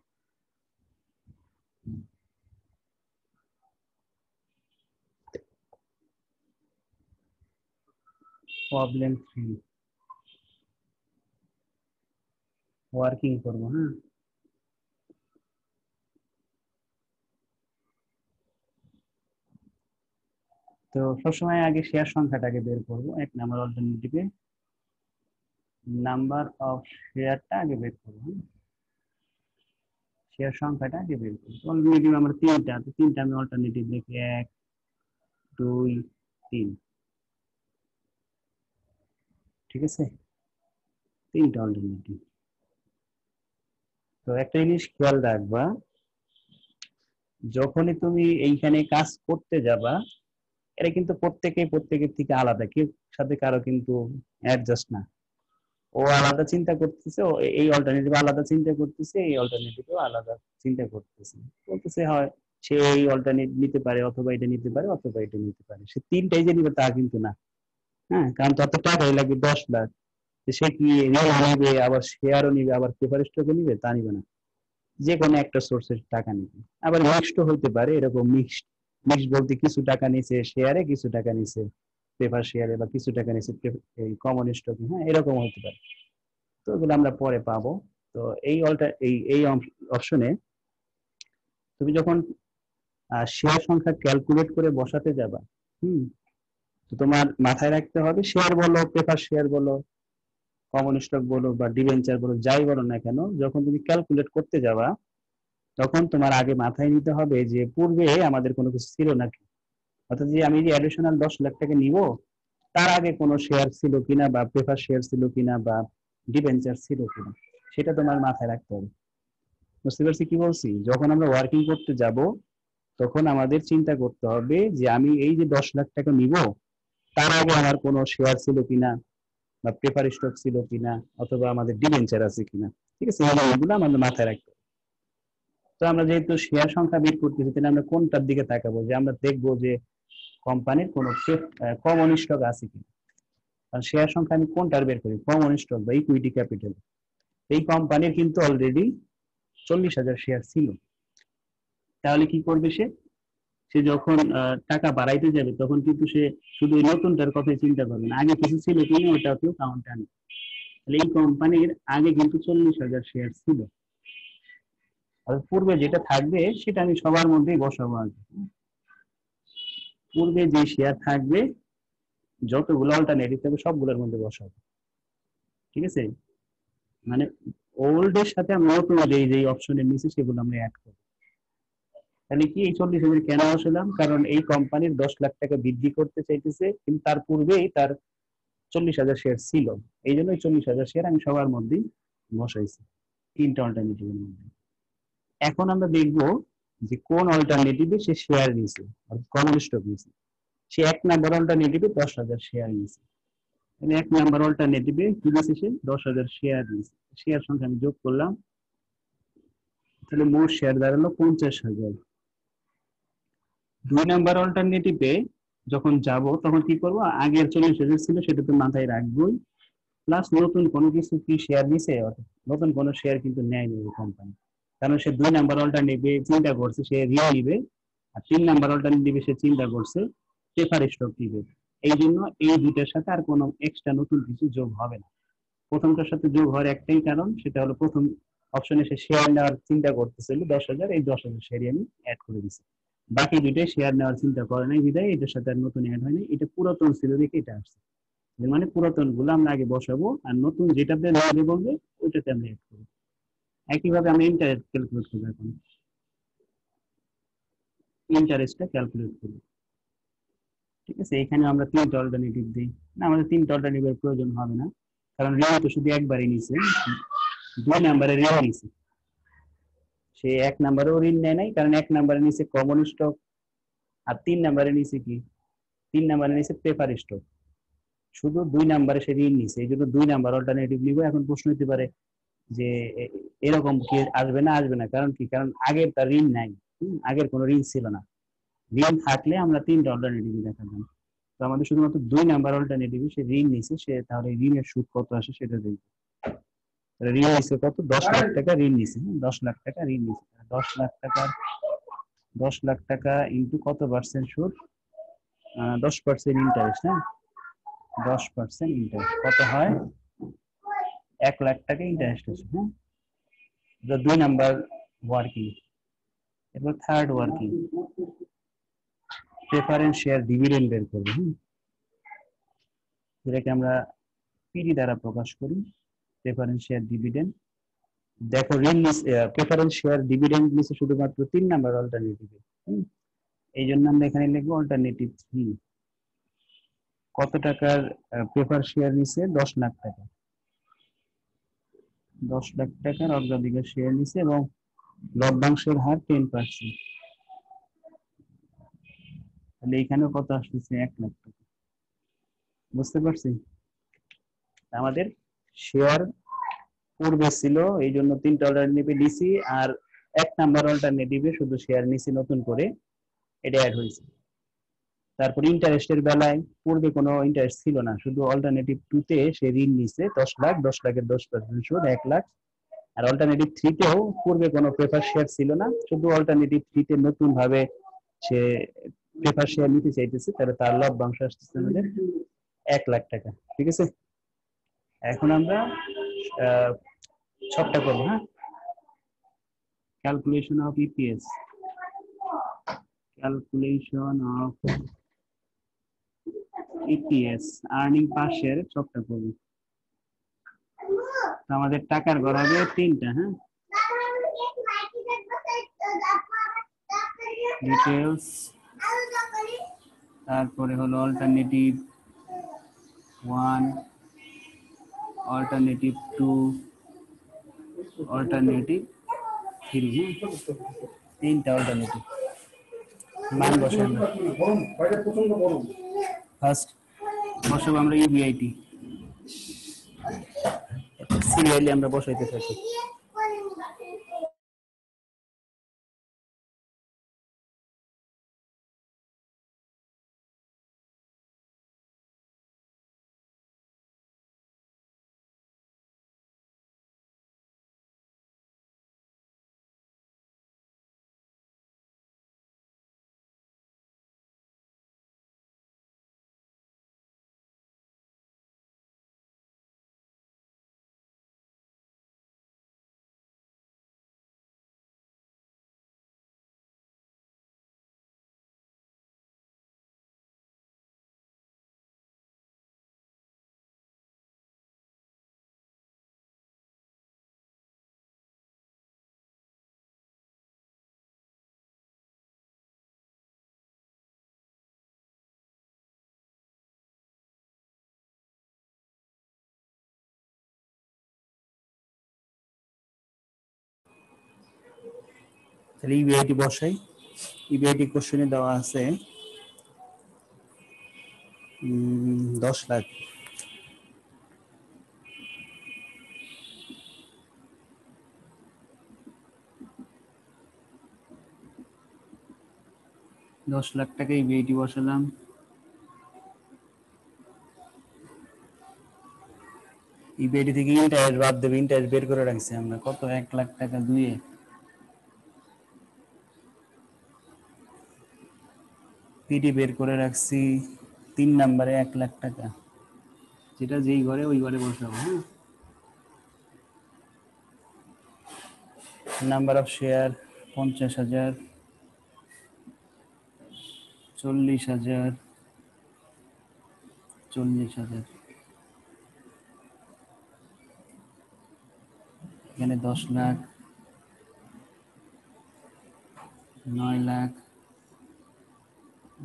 [SPEAKER 1] প্রবলেম থ্রি ওয়ার্কিং করব হ্যাঁ? তো সবসময় আগে শেয়ার সংখ্যাটাকে বের করব, এক নাম্বার অল্টারনেটিভে নাম্বার অফ শেয়ারটা আগে বের করব শেয়ার সংখ্যাটা আগে বের করব। অল্টারনেটিভ আমার তিনটা, তো তিনটা আমি অল্টারনেটিভ লিখি এক, দুই, তিন। ঠিক আছে? তিনটা অল্টারনেটিভ তো একটা জিনিস খেয়াল রাখবা, যখনই তুমি এইখানে কাজ করতে যাবা এরা কিন্তু প্রত্যেকেই প্রত্যেকের থেকে আলাদা। কেউ সাথে কারও কিন্তু অ্যাডজাস্ট না। ও আলাদা চিন্তা করতেছে এই অল্টারনেটিভ আলাদা চিন্তা করতেছে, এই অল্টারনেটিভও আলাদা চিন্তা করতেছে। বলতেছে, হয় সে এই অল্টারনেটিভ নিতে পারে, অথবা এটা নিতে পারে, অথবা এটা নিতে পারে। সে তিনটাই যে নিবে তা কিন্তু না। হ্যাঁ কারণ তত টাকাই লাগবে, দশ লাখ। সে কি নিবে আবার শেয়ারও নিবে, আবার পেপার স্টকও নিবে? তা নিবে না। যে কোনো একটা সোর্সের টাকা নিবে। আবার মিক্সড হইতে পারে, এরকম মিক্সড মিক্সড বলতে কিছু টাকা নিছে শেয়ারে কিছু টাকা নিছে পেপার শেয়ারে বা কিছু টাকা নিছে এই কমন স্টকে হ্যাঁ এরকম হতে পারে। তো এগুলো আমরা পরে পাবো। তো এই অলটা এই এই অপশনে তুমি যখন শেয়ার সংখ্যা ক্যালকুলেট করে বসাতে যাবা, হুম তোমার মাথায় রাখতে হবে শেয়ার বলো পেপার শেয়ার বলো কমন স্টক বলো বা ডিভেঞ্চার বলো, যাই বলো না কেন, যখন তুমি ক্যালকুলেট করতে যাবা, তখন তোমার আগে মাথায় নিতে হবে যে পূর্বে আমাদের কোনো কিছু ছিল নাকি। অর্থাৎ যে আমি যে অ্যাডিশনাল দশ লাখ টাকা নিব, তার আগে কোনো শেয়ার ছিল কিনা বা প্রেফার শেয়ার ছিল কিনা বা ডিভেঞ্চার ছিল কিনা, সেটা তোমার মাথায় রাখতে হবে। বুঝতে পারছি কি বলছি? যখন আমরা ওয়ার্কিং করতে যাব, তখন আমাদের চিন্তা করতে হবে যে আমি এই যে দশ লাখ টাকা নিব তার আগে আমার কোনো শেয়ার ছিল কিনা বা প্রেফার স্টক ছিল কিনা অথবা আমাদের ডিভেঞ্চার আছে কিনা, ঠিক আছে? এগুলো আমাদের মাথায় রাখতে তো আমরা যেহেতু শেয়ার সংখ্যা বের করতেছি, তাহলে আমরা কোনটার দিকে তাকাবো? যে আমরা দেখব যে কোম্পানির কোনো কমন স্টক আছে কিনা। কারণ শেয়ার সংখ্যা আমি কোনটার বের করি? কমন স্টক বা ইকুইটি ক্যাপিটাল এই কোম্পানির কিন্তু অলরেডি চল্লিশ হাজার শেয়ার ছিল। তাহলে কি করবে সে? সে যখন টাকা বাড়াইতে যাবে, তখন কিন্তু সে শুধু নতুনটার কথাই চিন্তা করবে না। আগে কিছু ছিল কিনা ওটাকেও কাউন্টে আনবে তাহলে এই কোম্পানির আগে কিন্তু চল্লিশ হাজার শেয়ার ছিল। পূর্বে যেটা থাকবে, সেটা আমি সবার মধ্যেই বসাবো আগে। পূর্বে যে শেয়ার থাকবে, যতগুলো অল্টারনেটিভ থাকবে, সবগুলোর মধ্যে বসাবো। ঠিক আছে? মানে ওল্ড এর সাথে আমরা নতুন যে যে অপশনের নিচে, সেগুলো আমরা অ্যাড করব। তাহলে কি এই চল্লিশ হাজার কেন বসালাম কারণ এই কোম্পানির দশ লাখ টাকা বৃদ্ধি করতে চাইতেছে, কিন্তু তার পূর্বেই তার চল্লিশ হাজার শেয়ার ছিল। এই জন্য চল্লিশ হাজার শেয়ার আমি সবার মধ্যেই বসাইছি, তিনটা অল্টারনেটিভের মধ্যে। এখন আমরা দেখব যে কোন অল্টারনেটিভে সে শেয়ার নিয়েছে কমন স্টক নিয়েছে। সে এক নাম্বার অল্টারনেটিভে দশ হাজার শেয়ার নিয়েছে। এক নাম্বার অল্টারনেটিভে কি নিয়েছে সে? দশ হাজার শেয়ার নিয়েছে। শেয়ার সংখ্যা আমি যোগ করলাম, তাহলে মোট শেয়ার দাঁড়াল পঞ্চাশ হাজার। দুই নাম্বার অল্টারনেটিভে যখন যাব, তখন কি করব? আগের চল্লিশ ছিল সেটা তো মাথায় রাখবোই। প্লাস নতুন কোনো কিছু কি শেয়ার নিছে? নতুন কোনো শেয়ার কিন্তু নেয়নি ওই কোম্পানি কারণ সে দুই নাম্বার অল্টারনেটিভে চিন্তা করছে, সে রিয়া নিবে। আর তিন নাম্বার অল্টারনেটিভে সে চিন্তা করছে প্রেফার স্টক নিবে। এই জন্য এই দুইটার সাথে আর কোনো এক্সট্রা নতুন কিছু যোগ হবে না। প্রথমটার সাথে যোগ হওয়ার একটাই কারণ, সেটা হলো প্রথম অপশনে সে শেয়ার নেওয়ার চিন্তা করতেছিল দশ হাজার, এই দশ হাজার শেয়ারই আমি অ্যাড করে দিছি। বাকি দুইটাই শেয়ার নেওয়ার চিন্তা করে নাই বিদায়, এটার সাথে আর নতুন অ্যাড হয়নি এটা পুরাতন ছিল দেখে এটা আসছে। মানে পুরাতনগুলো আমরা আগে বসাবো, আর নতুন যেটাতে নেবে বলবে, ওইটাতে আমরা অ্যাড করব। একইভাবে আমরা ইন্টারেস্ট ক্যালকুলেট করব এখন। ইন্টারেস্টটা ক্যালকুলেট করব। ঠিক আছে? এখানে আমরা তিনটা অল্টারনেটিভ দিই। না, আমাদের তিনটা অল্টারনেটিভের প্রয়োজন হবে না। কারণ ঋণ তো শুধু একবারই নিছে। দুই নাম্বারে ঋণ নিছে। সে এক নাম্বারেও ঋণ নেয় নাই, কারণ এক নাম্বারে নিছে কমন স্টক আর তিন নাম্বারে নিছে কি? তিন নাম্বারে নিছে পেপার স্টক শুধু দুই নাম্বারে সে ঋণ নিছে এই জন্য দুই নাম্বার অল্টারনেটিভ নিব। এখন প্রশ্ন হতে পারে যে এরকম কি আসবে না আসবে না? কারণ কি? কারণ আগের তার ঋণ নাই। আগের কোনো ঋণ ছিল না। ঋণ থাকলে আমরা তিনটা অল্টারনেটিভ দেখাতাম তো আমাদের শুধুমাত্র দুই নাম্বার অল্টারনেটিভ সে ঋণ নিছে সে তাহলে ঋণের সুদ কত আসে সেটা দেখবে। ঋণ নিছে কত? দশ লাখ টাকা ঋণ নিছে হ্যাঁ, দশ লাখ টাকা ঋণ নিছে। দশ লাখ টাকার দশ লাখ টাকা ইন্টু কত পার্সেন্ট সুদ? দশ পার্সেন্ট ইন্টারেস্ট হ্যাঁ? দশ পার্সেন্ট ইন্টারেস্ট কত হয়? এক লাখ টাকা ইন্টারেস্ট আছে হ্যাঁ? দুই নাম্বার ওয়ার্কিং এরপর third working preference share dividend বের করব হ্যাঁ? যেটাকে আমরা পিডি দ্বারা প্রকাশ করি। প্রেফারেন্স শেয়ার ডিভিডেন্ড দেখো, ঋণ প্রেফারেন্স শেয়ার ডিভিডেন্ড নিচে শুধুমাত্র তিন নাম্বার অল্টারনেটিভ এই জন্য আমরা এখানে লিখব অল্টারনেটিভ থ্রি কত টাকার প্রেফার শেয়ার নিছে? দশ লাখ টাকা। দশ লাখ টাকার অগ্রাধিকার শেয়ার নিছে এবং লভ্যাংশের হার টেন পার্সেন্ট তাহলে এখানেও কত আসতেছে? এক লাখ টাকা। বুঝতে পারছি? আমাদের শেয়ার পূর্বে ছিল এই জন্য তিনটা অল্টারনেটিভে দিছি আর এক নাম্বার অল্টারনেটিভে শুধু শেয়ার নিছি নতুন করে। এটা অ্যাড হয়েছে। তারপর ইন্টারেস্টের বেলায় পূর্বে কোনো ইন্টারেস্ট ছিল না, শুধু অল্টারনেটিভ টু তে সে ঋণ নিছে, দশ লাখ, দশ লাখের দশ পার্সেন্ট সুদ, এক লাখ। আর অল্টারনেটিভ থ্রিতেও পূর্বে কোনো প্রেফার শেয়ার ছিল না, শুধু অল্টারনেটিভ থ্রিতে নতুন ভাবে সে প্রেফার শেয়ার নিতে চাইতেছে, তাহলে তার লভ্যাংশ আসতেছে আমাদের এক লাখ টাকা, ঠিক আছে? এখন আমরা ছকটা করব হ্যাঁ? Calculation of EPS calculation of EPS earning per share ছকটা করব। তো আমাদের টাকার ঘর হবে তিনটা হ্যাঁ? ডিটেলস তারপরে হলো alternative one alternative two alternative three তিনটা অল্টারনেটিভ মান বসাই
[SPEAKER 5] গরম
[SPEAKER 1] ফার্স্ট বসাবো আমরা ইউবিআইটি সিরিয়ালি আমরা বসাইতে থাকি। তাহলে ইউবিআইটি বসাই। ইউবিআইটি কোশ্চেনে দেওয়া আছে দশ লাখ। দশ লাখ টাকা ইউবিআইটি বসালাম। ইবিআইটি থেকে ইন্টারেস্ট বাদ দেবে ইন্টারেস্ট বের করে রাখছি আমরা। কত? এক লাখ টাকা দুয়ে পিডি বের করে রাখছি, তিন নাম্বারে এক লাখ টাকা। যেটা যেই ঘরে, ওই ঘরে বসাবো হ্যাঁ? নাম্বার অফ শেয়ার পঞ্চাশ হাজার, চল্লিশ হাজার চল্লিশ হাজার। এখানে দশ লাখ, নয় লাখ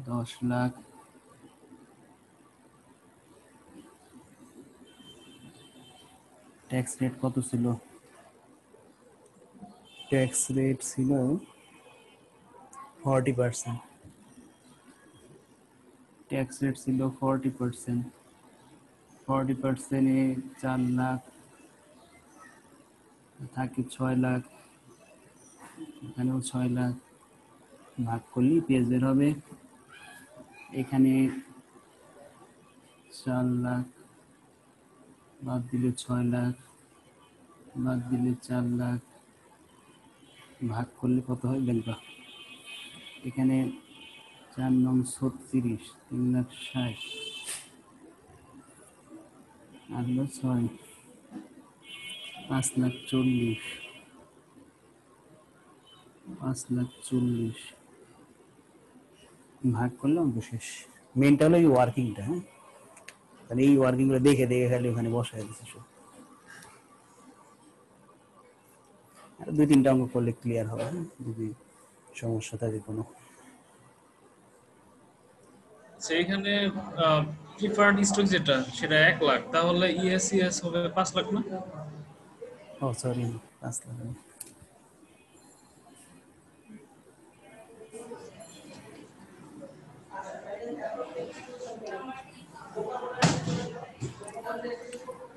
[SPEAKER 1] দশ লাখ। ট্যাক্স রেট কত ছিল? ট্যাক্স রেট ছিল ফর্টি পার্সেন্ট ট্যাক্স রেট ছিল ফর্টি পার্সেন্ট ফর্টি পার্সেন্টে চার লাখ, থাকে ছয় লাখ। এখানেও ছয় লাখ। ভাগ করলে পেজ বের হবে। এখানে চার লাখ, বাদ দিলে ছয় লাখ, বাদ দিলে চার লাখ, ভাগ করলে কত হয় দেখবা এখানে চার নং ছত্রিশ, তিন লাখ ষাট আর হলো ছয়, পাঁচ লাখ চল্লিশ, পাঁচ লাখ চল্লিশ ভাগ করলাম শেষ। মেনটা হলো এই ওয়ার্কিংটা হ্যাঁ? তাহলে এই ওয়ার্কিংগুলো দেখে দেখে খালি ওখানে বসায় দিচ্ছে সব। আর দুই তিনটা অঙ্ক করলে ক্লিয়ার হবে হ্যাঁ? যদি সমস্যা থাকে কোনো।
[SPEAKER 2] সেইখানে প্রিফার্ড স্টক যেটা সেটা এক লাখ তাহলে E ইএসইএস হবে পাঁচ লাখ না?
[SPEAKER 1] ও সরি পাঁচ লাখ।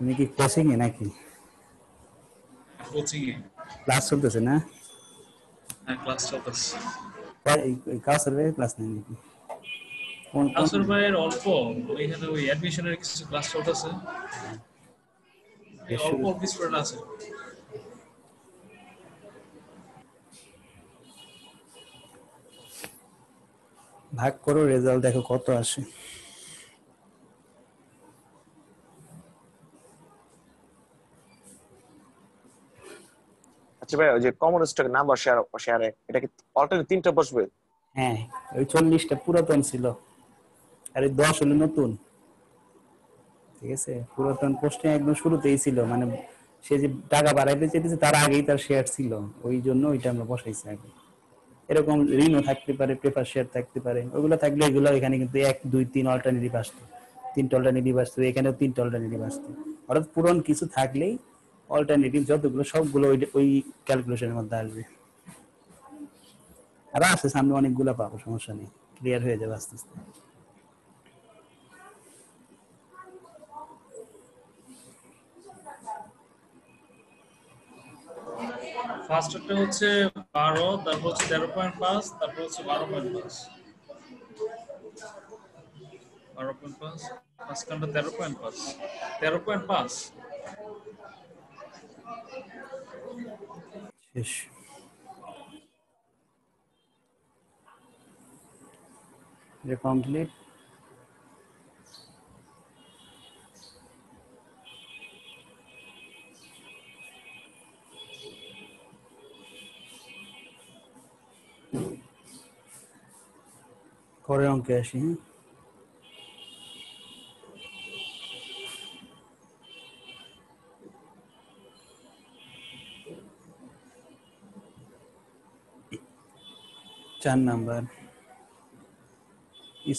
[SPEAKER 1] তুমি কি কোচিং এ নাকি?
[SPEAKER 2] কোচিং এ
[SPEAKER 1] ক্লাস চলতেছে না?
[SPEAKER 2] হ্যাঁ ক্লাস চলতেছে।
[SPEAKER 1] কাউসার ক্লাস নেই নাকি?
[SPEAKER 2] আসর ভাইয়ের অল্প এখানে ওই অ্যাডমিশনের কিছু ক্লাস চলতেছে। অল্প অল্প স্টুডেন্ট আছে।
[SPEAKER 1] ভাগ করো রেজাল্ট দেখো কত আসে।
[SPEAKER 4] আচ্ছা ভাই ওই যে কমন স্টক নাম্বার শেয়ার শেয়ারে এটা কি অল্টারনেট তিনটা বসবে।
[SPEAKER 1] হ্যাঁ ওই চল্লিশটা পুরাতন ছিল। আর এই দশ হলো নতুন। ঠিক আছে? পুরাতন পোস্টে একদম শুরুতেই ছিল। মানে সে যে টাকা বাড়াইতে তার আগেই তার শেয়ার ছিল। ওই জন্য ওইটা আমরা বসাইছি আগে। এরকম ঋণও থাকতে পারে পেপার শেয়ার থাকতে পারে। ওগুলো থাকলে এগুলো এখানে কিন্তু এক, দুই, তিন অল্টারনেটিভ আসতো। তিনটা অল্টারনেটিভ আসতো, এখানেও তিনটা অল্টারনেটিভ আসতো। অর্থাৎ পুরন কিছু থাকলেই অল্টারনেটিভ যতগুলো, সবগুলো ওই ওই ক্যালকুলেশনের মধ্যে আসবে। আর আছে, সামনে অনেকগুলো পাবো, সমস্যা নেই। ক্লিয়ার হয়ে যাবে আস্তে আস্তে।
[SPEAKER 2] ফার্স্টটা হচ্ছে 12 তারপর হচ্ছে 13.5 তারপর হচ্ছে 12.5 12.5 ফার্স্টটা
[SPEAKER 1] 13.5 13.5 কমপ্লিট পরের অঙ্কে আসি হ্যাঁ? চার number.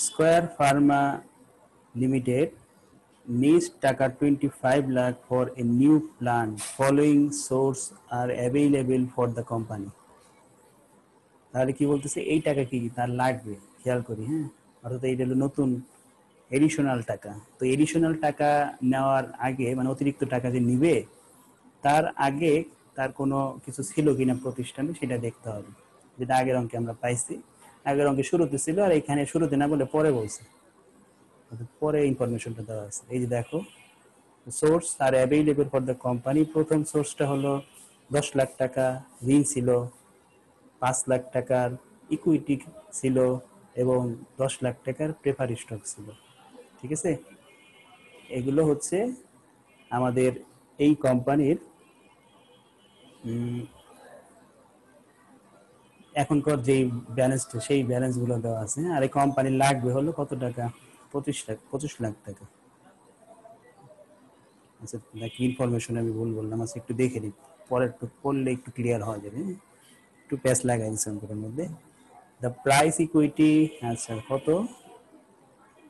[SPEAKER 1] Square Pharma Limited needs টাকা twenty five lakh for a new plan following source are available for the company তাহলে কি বলতেছে? এই টাকা কি? তার লাগবে, খেয়াল করি হ্যাঁ? অর্থাৎ এইটা হলো নতুন এডিশনাল টাকা। তো এডিশনাল টাকা নেওয়ার আগে মানে অতিরিক্ত টাকা যে নিবে, তার আগে তার কোনো কিছু ছিল কিনা প্রতিষ্ঠানে, সেটা দেখতে হবে। যেটা আগের অঙ্কে আমরা পাইছি। আগের অঙ্কে শুরুতে ছিল আর এখানে শুরুতে না বলে পরে বলছে। পরে ইনফরমেশনটা দেওয়া আছে। এই যে দেখো source are available for the company প্রথম সোর্সটা হলো দশ লাখ টাকা, ঋণ ছিল পাঁচ লাখ টাকার ইকুইটি ছিল এবং দশ লাখ টাকার প্রেফার স্টক ছিল। ঠিক আছে? এগুলো হচ্ছে আমাদের এই কোম্পানির এখনকার যেই ব্যালেন্সটা সেই ব্যালেন্সগুলো দেওয়া আছে আর এই কোম্পানির লাগবে হলো কত টাকা? পঁচিশ লাখ পঁচিশ লাখ টাকা। আচ্ছা নাকি ইনফরমেশন আমি ভুল বললাম। আচ্ছা একটু দেখে নিই পরে একটু পড়লে একটু ক্লিয়ার হওয়া যাবে হ্যাঁ? একটু প্যাস লাগাই অঙ্কটার মধ্যে। দ্য প্রাইস ইকুইটি আচ্ছা কত?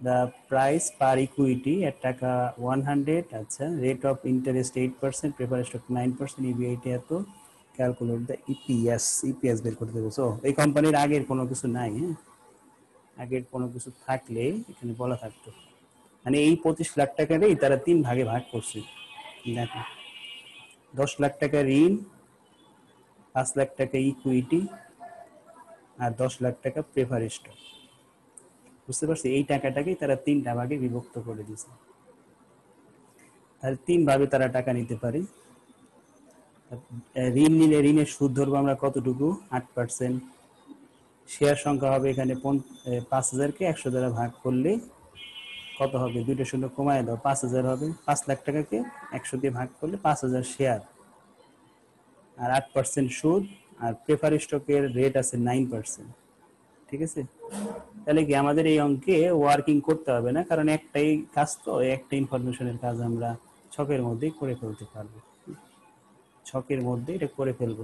[SPEAKER 1] দ্য প্রাইস পার ইকুইটি এর টাকা ওয়ান হান্ড্রেড আচ্ছা rate of interest eight percent prefer stock nine percent EBIT এত। ক্যালকুলেট দ্য ইপিএস ইপিএস বের করতে সো এই কোম্পানির আগের কোনো কিছু নাই হ্যাঁ? আগের কোনো কিছু থাকলে এখানে বলা থাকতো। মানে এই পঁচিশ লাখ টাকাটাই তারা তিন ভাগে ভাগ করছে। দেখো, দশ লাখ টাকা ঋণ, পাঁচ লাখ টাকা ইকুইটি আর দশ লাখ টাকা প্রেফার স্টক বুঝতে পারছি? এই টাকাটাকেই তারা তিনটা ভাগে বিভক্ত করে দিয়েছে। তাহলে তিন ভাবে তারা টাকা নিতে পারে। ঋণ নিলে ঋণের সুদ ধরবো আমরা কতটুকু? আট পার্সেন্ট। শেয়ার সংখ্যা হবে এখানে পাঁচ হাজারকে একশো দ্বারা ভাগ করলে কত হবে? দুইটা শূন্য কমায় দাও, পাঁচ হাজার হবে। পাঁচ লাখ টাকাকে একশো দিয়ে ভাগ করলে পাঁচ হাজার শেয়ার। আর আট পার্সেন্ট সুদ, আর প্রেফার স্টকের রেট আছে নাইন পার্সেন্ট ঠিক আছে? তাহলে কি আমাদের এই অঙ্কে ওয়ার্কিং করতে হবে না? কারণ একটাই কাজ তো, একটা ইনফরমেশনের কাজ আমরা ছকের মধ্যেই করে ফেলতে পারব। ছকের মধ্যে এটা করে ফেলব।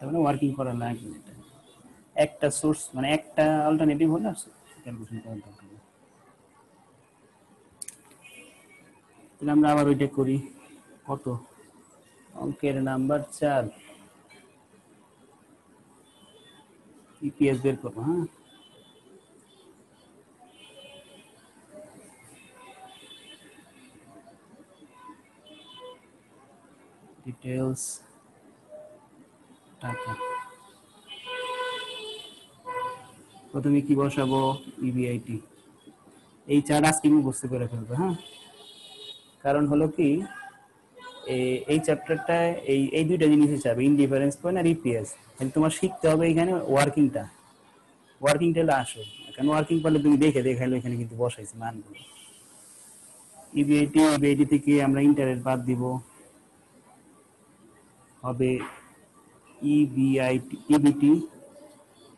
[SPEAKER 1] মানে ওয়ার্কিং করা লাগবে এটা। একটা সোর্স মানে একটা অল্টারনেটিভ হলে ক্যালকুলেশন করার দরকার তাহলে আমরা আবার ওইটা করি। কত? অঙ্কের নাম্বার চার। ইপিএস বের করব হ্যাঁ? ডিটেলস টাকা প্রথমে কি বসাবো? ইবিআইটি এই চার আজকে মুখস্থ পেরে ফেলব হ্যাঁ? কারণ হলো কি এই চ্যাপ্টারটা এই এই দুইটা জিনিসই চাবে ইনডিফারেন্স পয়েন্ট আর ইপিএস তোমার শিখতে হবে এখানে ওয়ার্কিংটা ওয়ার্কিংটা হলে আসো কারণ ওয়ার্কিং পারলে তুমি দেখে দেখাইলো এখানে কিন্তু বসাইছি মানগুলো। ইবিআইটি ইবিআইটি থেকে আমরা ইন্টারেস্ট বাদ দিব। হবে ইবিআইটি ইবিটি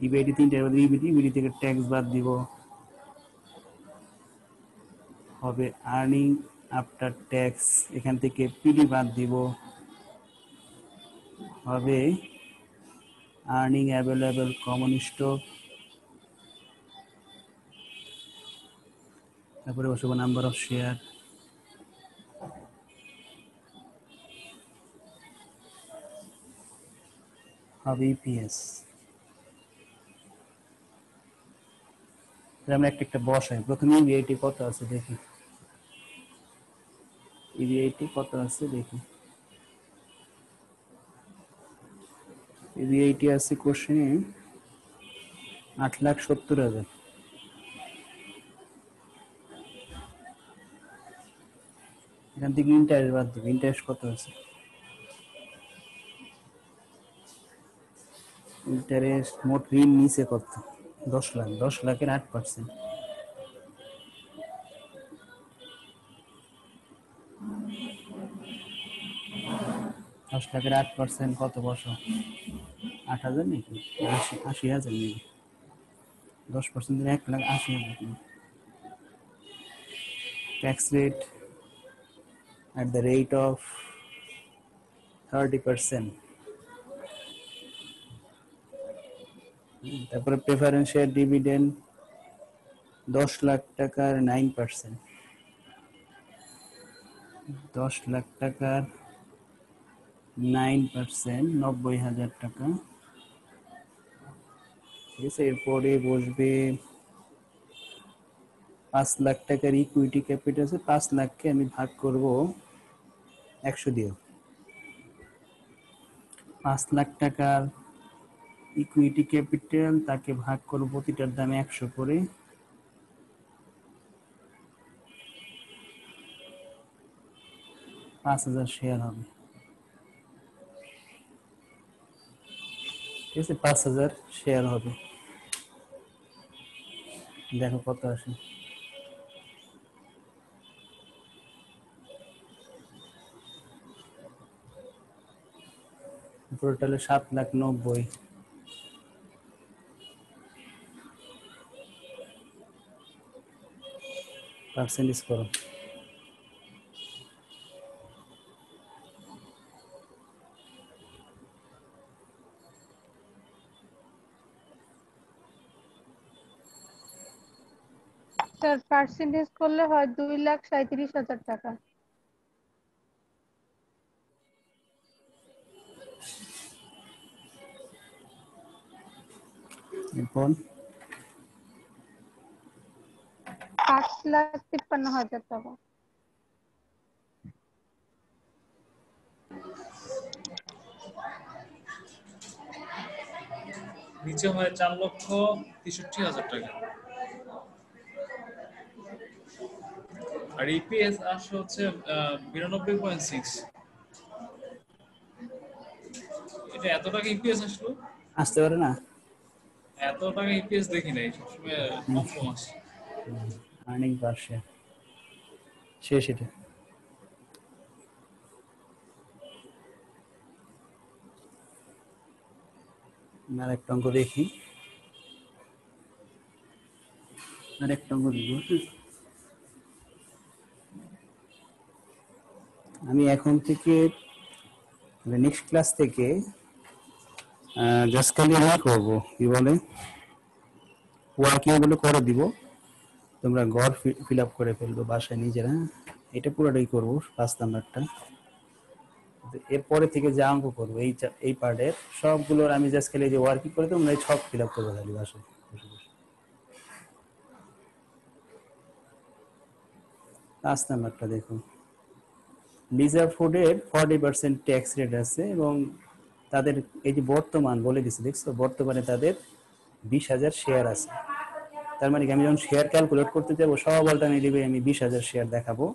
[SPEAKER 1] ইবিআইটি তিনটার মধ্যে ইবিটি ইবিটি থেকে ট্যাক্স বাদ দিব। হবে আর্নিং আফটার ট্যাক্স এখান থেকে পিডি বাদ দিব। হবে আর্নিং অ্যাভেলেবল কমন স্টক তারপরে বসবো নাম্বার অফ শেয়ার হবে ইপিএস আমরা একটা একটা বসাই প্রথমে ইবিআইটি কত আছে দেখি। ইবিআইটি কত আছে দেখি। ইবিআইটি আছে কোশ্চেনে আট লাখ সত্তর হাজার। এখান থেকে ইন্টারেস্ট বাদ দেবে। ইন্টারেস্ট কত আছে? ইন্টারেস্ট মোট ঋণ নিচে কত? দশ লাখ, দশ লাখের আট পার্সেন্ট দশ লাখের আট পার্সেন্ট কত বছর আট হাজার নাকি? আশি আশি হাজার নাকি? দশ পার্সেন্ট এক লাখ আশি হাজার tax rate at the rate of 30%. তারপরে প্রেফারেন্সিয়াল ডিভিডেন্ড দশ লাখ টাকার নাইন পার্সেন্ট দশ লাখ টাকার নাইন পার্সেন্ট নব্বই হাজার টাকা। ঠিক আছে, এরপরে বসবে পাঁচ লাখ টাকার ইকুইটি ক্যাপিটাল আছে, পাঁচ লাখকে আমি ভাগ করব একশো দিয়ে পাঁচ লাখ টাকার ইকুইটি ক্যাপিটাল তাকে ভাগ করব প্রতিটার দামে একশো করে। পাঁচ হাজার শেয়ার হবে। ঠিক আছে, পাঁচ হাজার শেয়ার হবে। দেখো কত আসে। টোটালে সাত লাখ নব্বই। পার্সেন্টেজ করো
[SPEAKER 3] স্যার পার্সেন্টেজ করলে হয় দুই লাখ সাঁত্রিশ হাজার টাকা।
[SPEAKER 1] এরপর
[SPEAKER 3] পাঁচ লাখ তিপ্পান্ন হাজার টাকা।
[SPEAKER 2] নিচে হয় চার লক্ষ তেষট্টি হাজার টাকা। আর ইপিএস আসে হচ্ছে বিরানব্বই পয়েন্ট সিক্স। এটা এত টাকা ইপিএস আসলো?
[SPEAKER 1] আসতে পারে না।
[SPEAKER 2] এত টাকা ইপিএস দেখি নাই সবসময় কম কম আসে
[SPEAKER 1] আর্নিং পার শেয়ার শেষ এটা আর একটা অঙ্ক দেখি আর একটা অঙ্ক দেখব আমি এখন থেকে নেক্সট ক্লাস থেকে জাস্ট খালি করব। কি বলে? ওয়ার্কিংগুলো করে দিব। তোমরা ঘর ফিল আপ করে ফেলব বাসায় নিজেরা? এটা পুরোটাই করব পাঁচ নাম্বারটা এরপরে থেকে যা অঙ্ক করব, এই এই পার্টের সবগুলোর আমি জাস্ট খালি যে ওয়ার্কিং করে তোমরা এই ছক ফিল আপ করব খালি বাসায় বসে বসে। পাঁচ নাম্বারটা দেখুন লিজার ফুডের ফর্টি পার্সেন্ট ট্যাক্স রেট আছে এবং তাদের এই যে বর্তমান বলে দিচ্ছে দেখছ বর্তমানে তাদের বিশ হাজার শেয়ার আছে তার মানে আমি যখন শেয়ার ক্যালকুলেট করতে যাব, সব অল্টারনেটিভে আমি বিশ হাজার শেয়ার দেখাবো।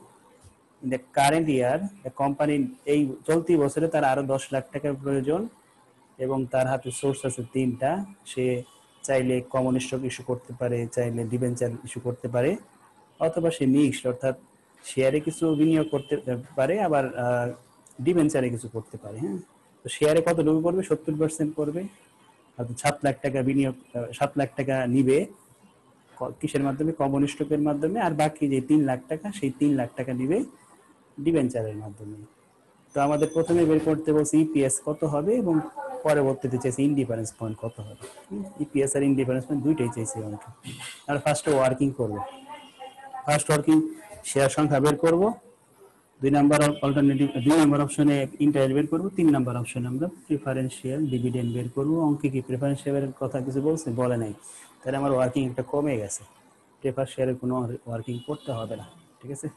[SPEAKER 1] In the current year company এই চলতি বছরে তার আরও দশ লাখ টাকার প্রয়োজন এবং তার হাতে সোর্স আছে তিনটা। সে চাইলে কমন স্টক ইস্যু করতে পারে, চাইলে ডিবেঞ্চার ইস্যু করতে পারে, অথবা সে মিক্সড অর্থাৎ শেয়ারে কিছু বিনিয়োগ করতে পারে, আবার ডিবেঞ্চারে কিছু করতে পারে হ্যাঁ? তো শেয়ারে কত কতটুকু করবে? সত্তর পার্সেন্ট করবে। হয়তো সাত লাখ টাকা বিনিয়োগ সাত লাখ টাকা নিবে। কিসের মাধ্যমে? কমন স্টকের মাধ্যমে। আর বাকি যে তিন লাখ টাকা, সেই তিন লাখ টাকা নিবে ডিবেঞ্চারের মাধ্যমে। তো আমাদের প্রথমে বের করতে বলছে ইপিএস কত হবে এবং পরবর্তীতে চাইছে ইনডিফারেন্স পয়েন্ট কত হবে। ইপিএস আর ইনডিফারেন্স পয়েন্ট দুইটাই চাইছে অঙ্কে আর ফার্স্টে ওয়ার্কিং করব। ফার্স্ট ওয়ার্কিং শেয়ার সংখ্যা বের করব। দুই নাম্বার অল্টারনেটিভ দুই নাম্বার অপশনে ইন্টারেস্ট বের করব। তিন নাম্বার অপশনে আমরা প্রিফারেন্সিয়াল ডিভিডেন্ড বের করব। অঙ্কে কি প্রিফারেন্সিয়ালের কথা কিছু বলছে? বলে নাই। তাহলে আমার ওয়ার্কিং একটা কমে গেছে। পেপার শেয়ারের কোনো ওয়ার্কিং করতে হবে না, ঠিক আছে?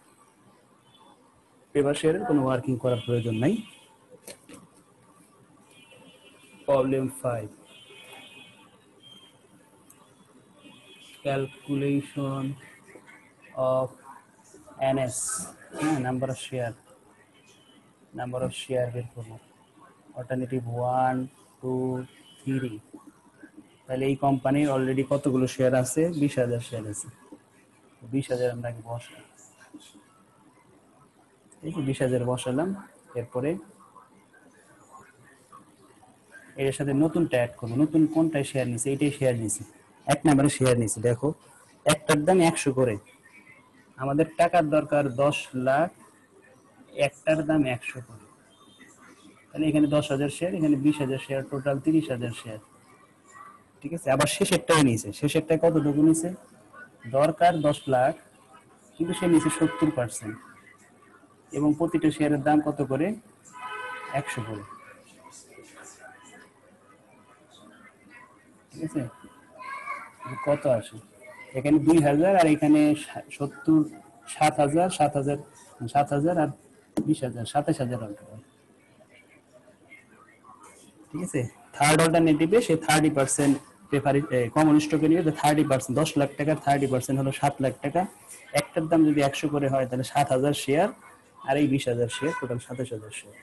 [SPEAKER 1] পেপার শেয়ারের কোনো ওয়ার্কিং করার প্রয়োজন নাই। Problem five calculation of NS হ্যাঁ number of share number of share বের করব। অল্টারনেটিভ ওয়ান টু থ্রি তাহলে এই কোম্পানির অলরেডি কতগুলো শেয়ার আছে? বিশ হাজার শেয়ার আছে। বিশ হাজার আমরা আগে বসাই। এই বিশ হাজার বসালাম, এরপরে এর সাথে নতুনটা অ্যাড করব। নতুন কোনটায় শেয়ার নিছে? এইটাই শেয়ার নিছে। এক নাম্বারে শেয়ার নিছে, দেখো। একটার দাম একশো করে। আমাদের টাকার দরকার দশ লাখ, একটার দাম একশো করে। তাহলে এখানে দশ হাজার শেয়ার এখানে বিশ হাজার শেয়ার টোটাল তিরিশ হাজার শেয়ার ঠিক আছে? আবার শেষেরটাই নিছে শেষেরটায় কতটুকু নিছে দরকার দশ লাখ, কিন্তু সে নিছে সত্তর পার্সেন্ট এবং প্রতিটা শেয়ারের দাম কত করে? একশো করে। ঠিক আছে? কত আসে? এখানে দুই হাজার আর এখানে সত্তর সাত হাজার সাত হাজার সাত হাজার আর বিশ হাজার, সাতাশ হাজার ঠিক আছে? থার্ড অল্টারনেটিভে সে থার্টি পার্সেন্ট প্রেফারি কমন স্টকে নিয়ে থার্টি পার্সেন্ট দশ লাখ টাকার থার্টি পার্সেন্ট হলো সাত লাখ টাকা। একটার দাম যদি একশো করে হয়, তাহলে সাত হাজার শেয়ার আর এই বিশ হাজার শেয়ার টোটাল সাতাশ হাজার share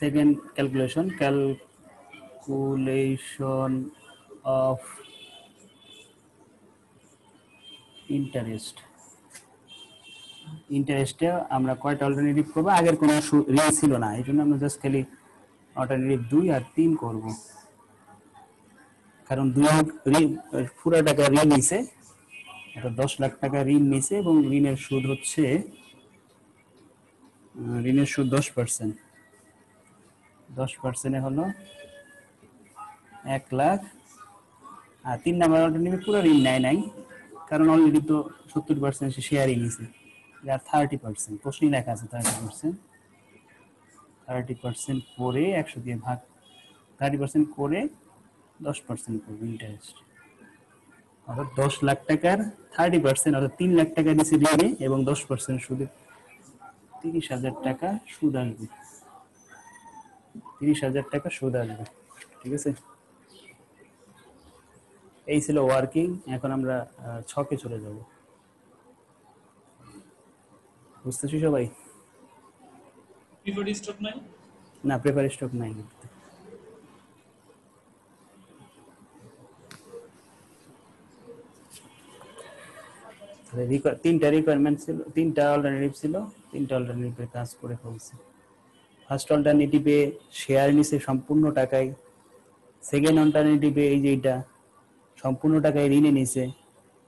[SPEAKER 1] second calculation calculation of interest ইন্টারেস্টে আমরা কয়টা অল্টারনেটিভ করব? আগের কোনো রিল ছিল না, এই জন্য আমরা জাস্ট খালি অল্টারনেটিভ দুই আর তিন করব। কারণ দুই পুরো টাকা ঋণ নিছে। এটা দশ লাখ টাকা ঋণ নিছে এবং ঋণের সুদ হচ্ছে ঋণের সুদ দশ পার্সেন্ট। দশ পার্সেন্টে হলো এক লাখ। আর তিন নাম্বার অল্টারনেটিভ পুরো ঋণ নেয় নাই, কারণ অলরেডি তো সত্তর পার্সেন্ট সে শেয়ারই নিছে। আর থার্টি পার্সেন্ট, প্রশ্নই লেখা আছে থার্টি পার্সেন্ট। থার্টি পার্সেন্ট করে একশো দিয়ে ভাগ থার্টি পার্সেন্ট করে দশ পার্সেন্ট করবে ইন্টারেস্ট অর্থাৎ দশ লাখ টাকার থার্টি পার্সেন্ট অর্থাৎ তিন লাখ টাকা দিচ্ছে ঋণে এবং দশ পার্সেন্ট সুদে তিরিশ হাজার টাকা সুদ আসবে। তিরিশ হাজার টাকা সুদ আসবে ঠিক আছে? এই ছিল ওয়ার্কিং এখন আমরা ছকে চলে যাব। বুঝতেছি সবাই? না প্রেফার স্টক নাই। তিনটা রিকোয়ারমেন্ট ছিল, তিনটা অল্টারনেটিভ ছিল, তিনটা অল্টারনেটিভে কাজ করে ফেলছে। ফার্স্ট অল্টারনেটিভে শেয়ার নিছে সম্পূর্ণ টাকায় সেকেন্ড অল্টারনেটিভে এই যে এটা, সম্পূর্ণ টাকায় ঋণে নিছে,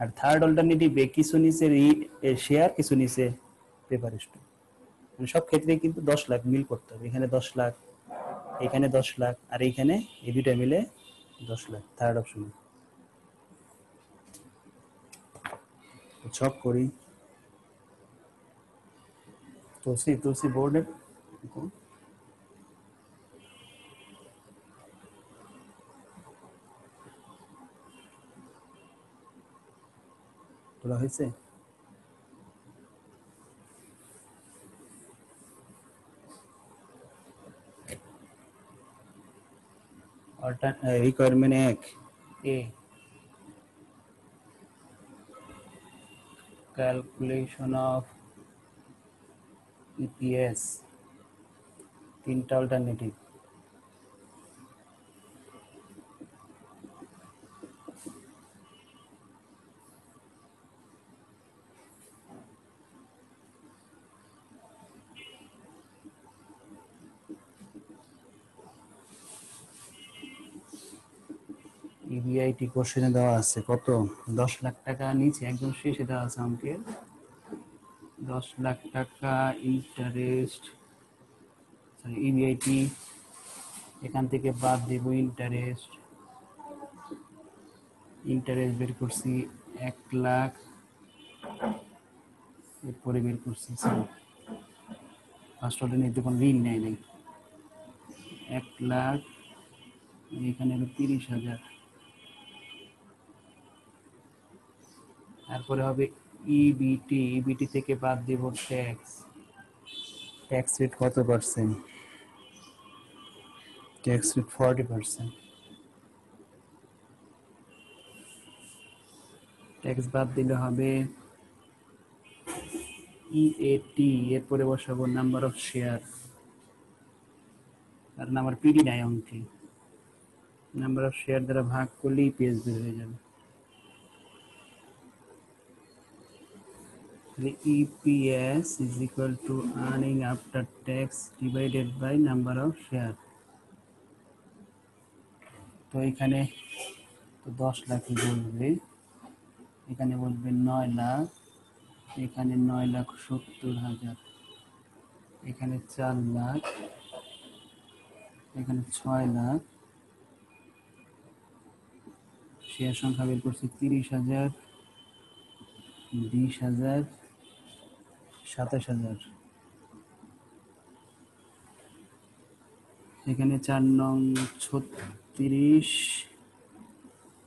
[SPEAKER 1] আর থার্ড অল্টারনেটিভে কিছু নিছে শেয়ার কিছু নিছে পেপার স্টক মানে সব ক্ষেত্রে কিন্তু দশ লাখ মিল করতে হবে, এখানে দশ লাখ, এখানে দশ লাখ, আর এইখানে এই দুইটা মিলে দশ লাখ থার্ড অপশনে ছক করি তুলসী তুলসী বোর্ডের তোলা হয়েছে রিকোয়ারমেন্ট এক এ calculation of EPS তিনটা অল্টারনেটিভ ইবিআইটি কোশ্চেনে দেওয়া আছে? কত? দশ লাখ টাকা নিচে, একদম শেষে দেওয়া আছে অঙ্কের দশ লাখ টাকা ইন্টারেস্ট সরি ইবিআইটি এখান থেকে বাদ দেব ইন্টারেস্ট ইন্টারেস্ট বের করছি এক লাখ। এরপরে বের করছি ফার্স্ট অর্ডার নিতে কোনো ঋণ নেয় নাই। এক লাখ, এখানে তিরিশ হাজার। তারপরে হবে ইবিটি ইবিটি থেকে বাদ দেব ট্যাক্স ট্যাক্স রেট কত percent tax rate forty percent tax বাদ দিলে হবে ইএটি এরপরে বসাবো নাম্বার অফ শেয়ার কারণ আমার পিডি নাই অঙ্কে নাম্বার অফ শেয়ার দ্বারা ভাগ করলেই ইপিএস বের হয়ে যাবে। তাহলে EPS is equal to earning after tax divided by number of share তো এখানে তো দশ লাখই বলবে। এখানে বলবে নয় লাখ। এখানে নয় লাখ সত্তর হাজার। এখানে চার লাখ। এখানে ছয় লাখ। শেয়ার সংখ্যা বের করছি তিরিশ হাজার, বিশ হাজার। সাতাশ হাজার। এখানে চার নং ছত্রিশ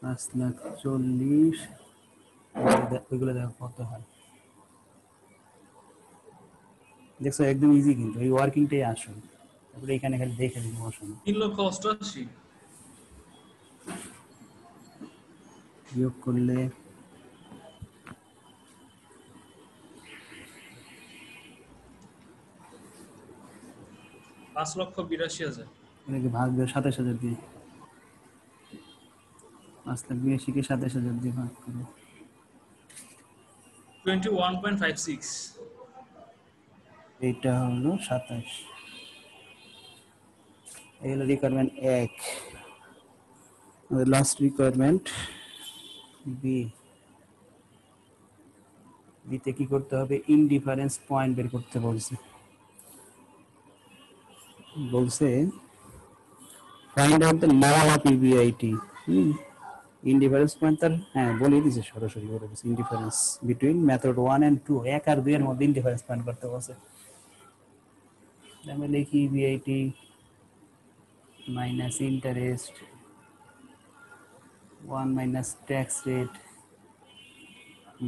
[SPEAKER 1] পাঁচ লাখ চল্লিশ। ওইগুলো দেখো কত হয়। দেখছ একদম ইজি কিন্তু এই ওয়ার্কিংটাই আসুন তারপরে এখানে খালি দেখে দিব আসুন
[SPEAKER 2] তিন লক্ষ অষ্টআশি।
[SPEAKER 1] বিয়োগ করলে
[SPEAKER 2] পাঁচ লক্ষ বিরাশি হাজার।
[SPEAKER 1] এটাকে ভাগ দেবে সাতাশ হাজার দিয়ে পাঁচ লাখ বিরাশিকে সাতাশ হাজার দিয়ে ভাগ করো।
[SPEAKER 2] Twenty one point five
[SPEAKER 1] six. হলো সাতাশ। এই হলো রিকোয়ারমেন্ট এক। লাস্ট রিকোয়ারমেন্ট বি বিতে কি করতে হবে? ইনডিফারেন্স পয়েন্ট বের করতে বলছে। বলছে find out the level of EBIT indifference point তার হ্যাঁ বলে দিছে সরাসরি বলে দিছে indifference between method one and two এক আর দুই এর মধ্যে ইনডিফারেন্স পয়েন্ট করতে বলছে। আমি লিখি EBIT minus interest one minus tax rate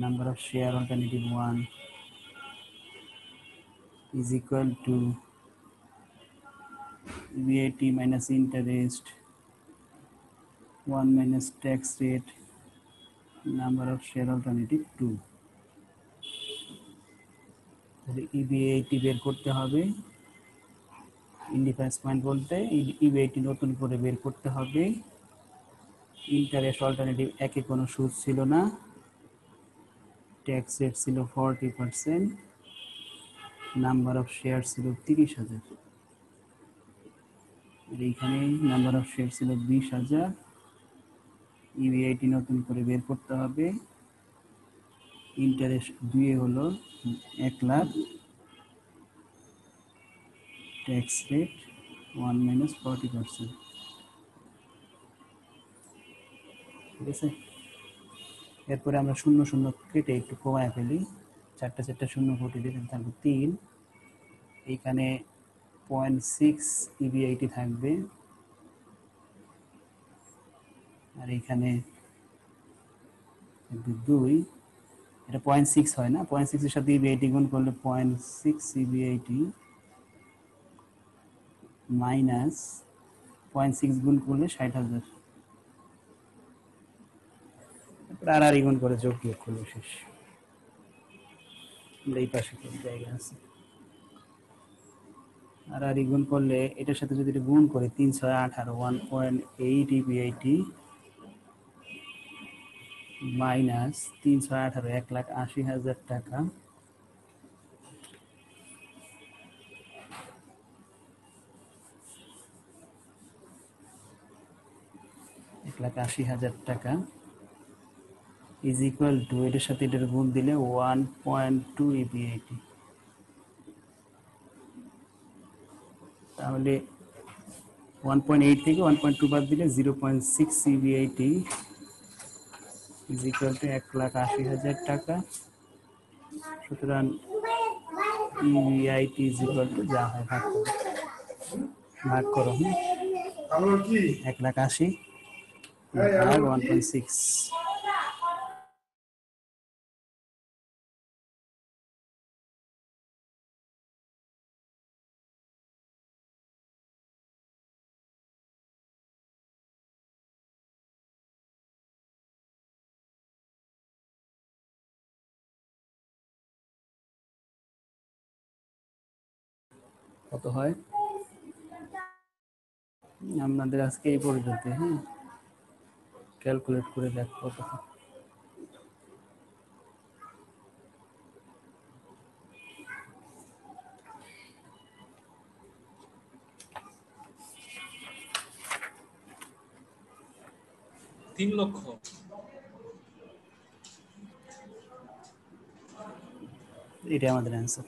[SPEAKER 1] number of share alternative one is equal to VAT minus interest 1 minus tax rate, number of share alternative 2 তাহলে ইবিএইটি বের করতে হবে। ইন্ডিফারেন্স পয়েন্ট বলতে ইবিএইটি নতুন করে বের করতে হবে। ইন্টারেস্ট অল্টারনেটিভ একে কোনো সুদ ছিল না। ট্যাক্স রেট ছিল forty percent number of share ছিল তিরিশ হাজার। এইখানে নাম্বার অফ শেয়ার ছিল বিশ হাজার। ইবিআইটি নতুন করে বের করতে হবে। ইন্টারেস্ট দুয়ে হলো এক lakh. Tax rate one minus forty percent ঠিক আছে? এরপরে আমরা শূন্য শূন্য কেটে একটু কমায় ফেলি। চারটা চারটা শূন্য কেটে দিলে থাকবে তিন। এইখানে পয়েন্ট সিক্স ইবিআইটি থাকবে। আর থাকবে দুই, এটা পয়েন্ট সিক্স হয় না? পয়েন্ট সিক্সের সাথে ইবিআইটি গুণ করলে point six EBIT minus point six গুণ করলে ষাট হাজার। তারপর আর আর গুণ করে যোগ বিয়োগ করলে শেষ। এই পাশে জায়গা আছে। আর আর গুণ করলে এটার সাথে যদি এটা গুণ করে, তিন, ছয় আঠারো one point eight EBIT minus তিন, ছয় আঠারো এক লাখ আশি হাজার টাকা। এক লাখ আশি হাজার টাকা। ইজ ইকুয়াল টু এটার সাথে এটার গুণ দিলে ওয়ান পয়েন্ট টু ইপিআইটি তাহলে ওয়ান পয়েন্ট এইট থেকে ওয়ান পয়েন্ট টু বাদ দিলে zero point six EBIT is equal to এক লাখ আশি হাজার টাকা। সুতরাং ইবিআইটি ইজ ইকুয়াল টু যা হয় ভাগ করো। ভাগ করো
[SPEAKER 5] কি?
[SPEAKER 1] এক লাখ আশি ভাগ ওয়ান পয়েন্ট সিক্স কত হয়? আপনাদের আজকে এই পর্যন্ত হ্যাঁ? ক্যালকুলেট করে দেখ কত
[SPEAKER 2] তিন লক্ষ।
[SPEAKER 1] এটা আমাদের অ্যান্সার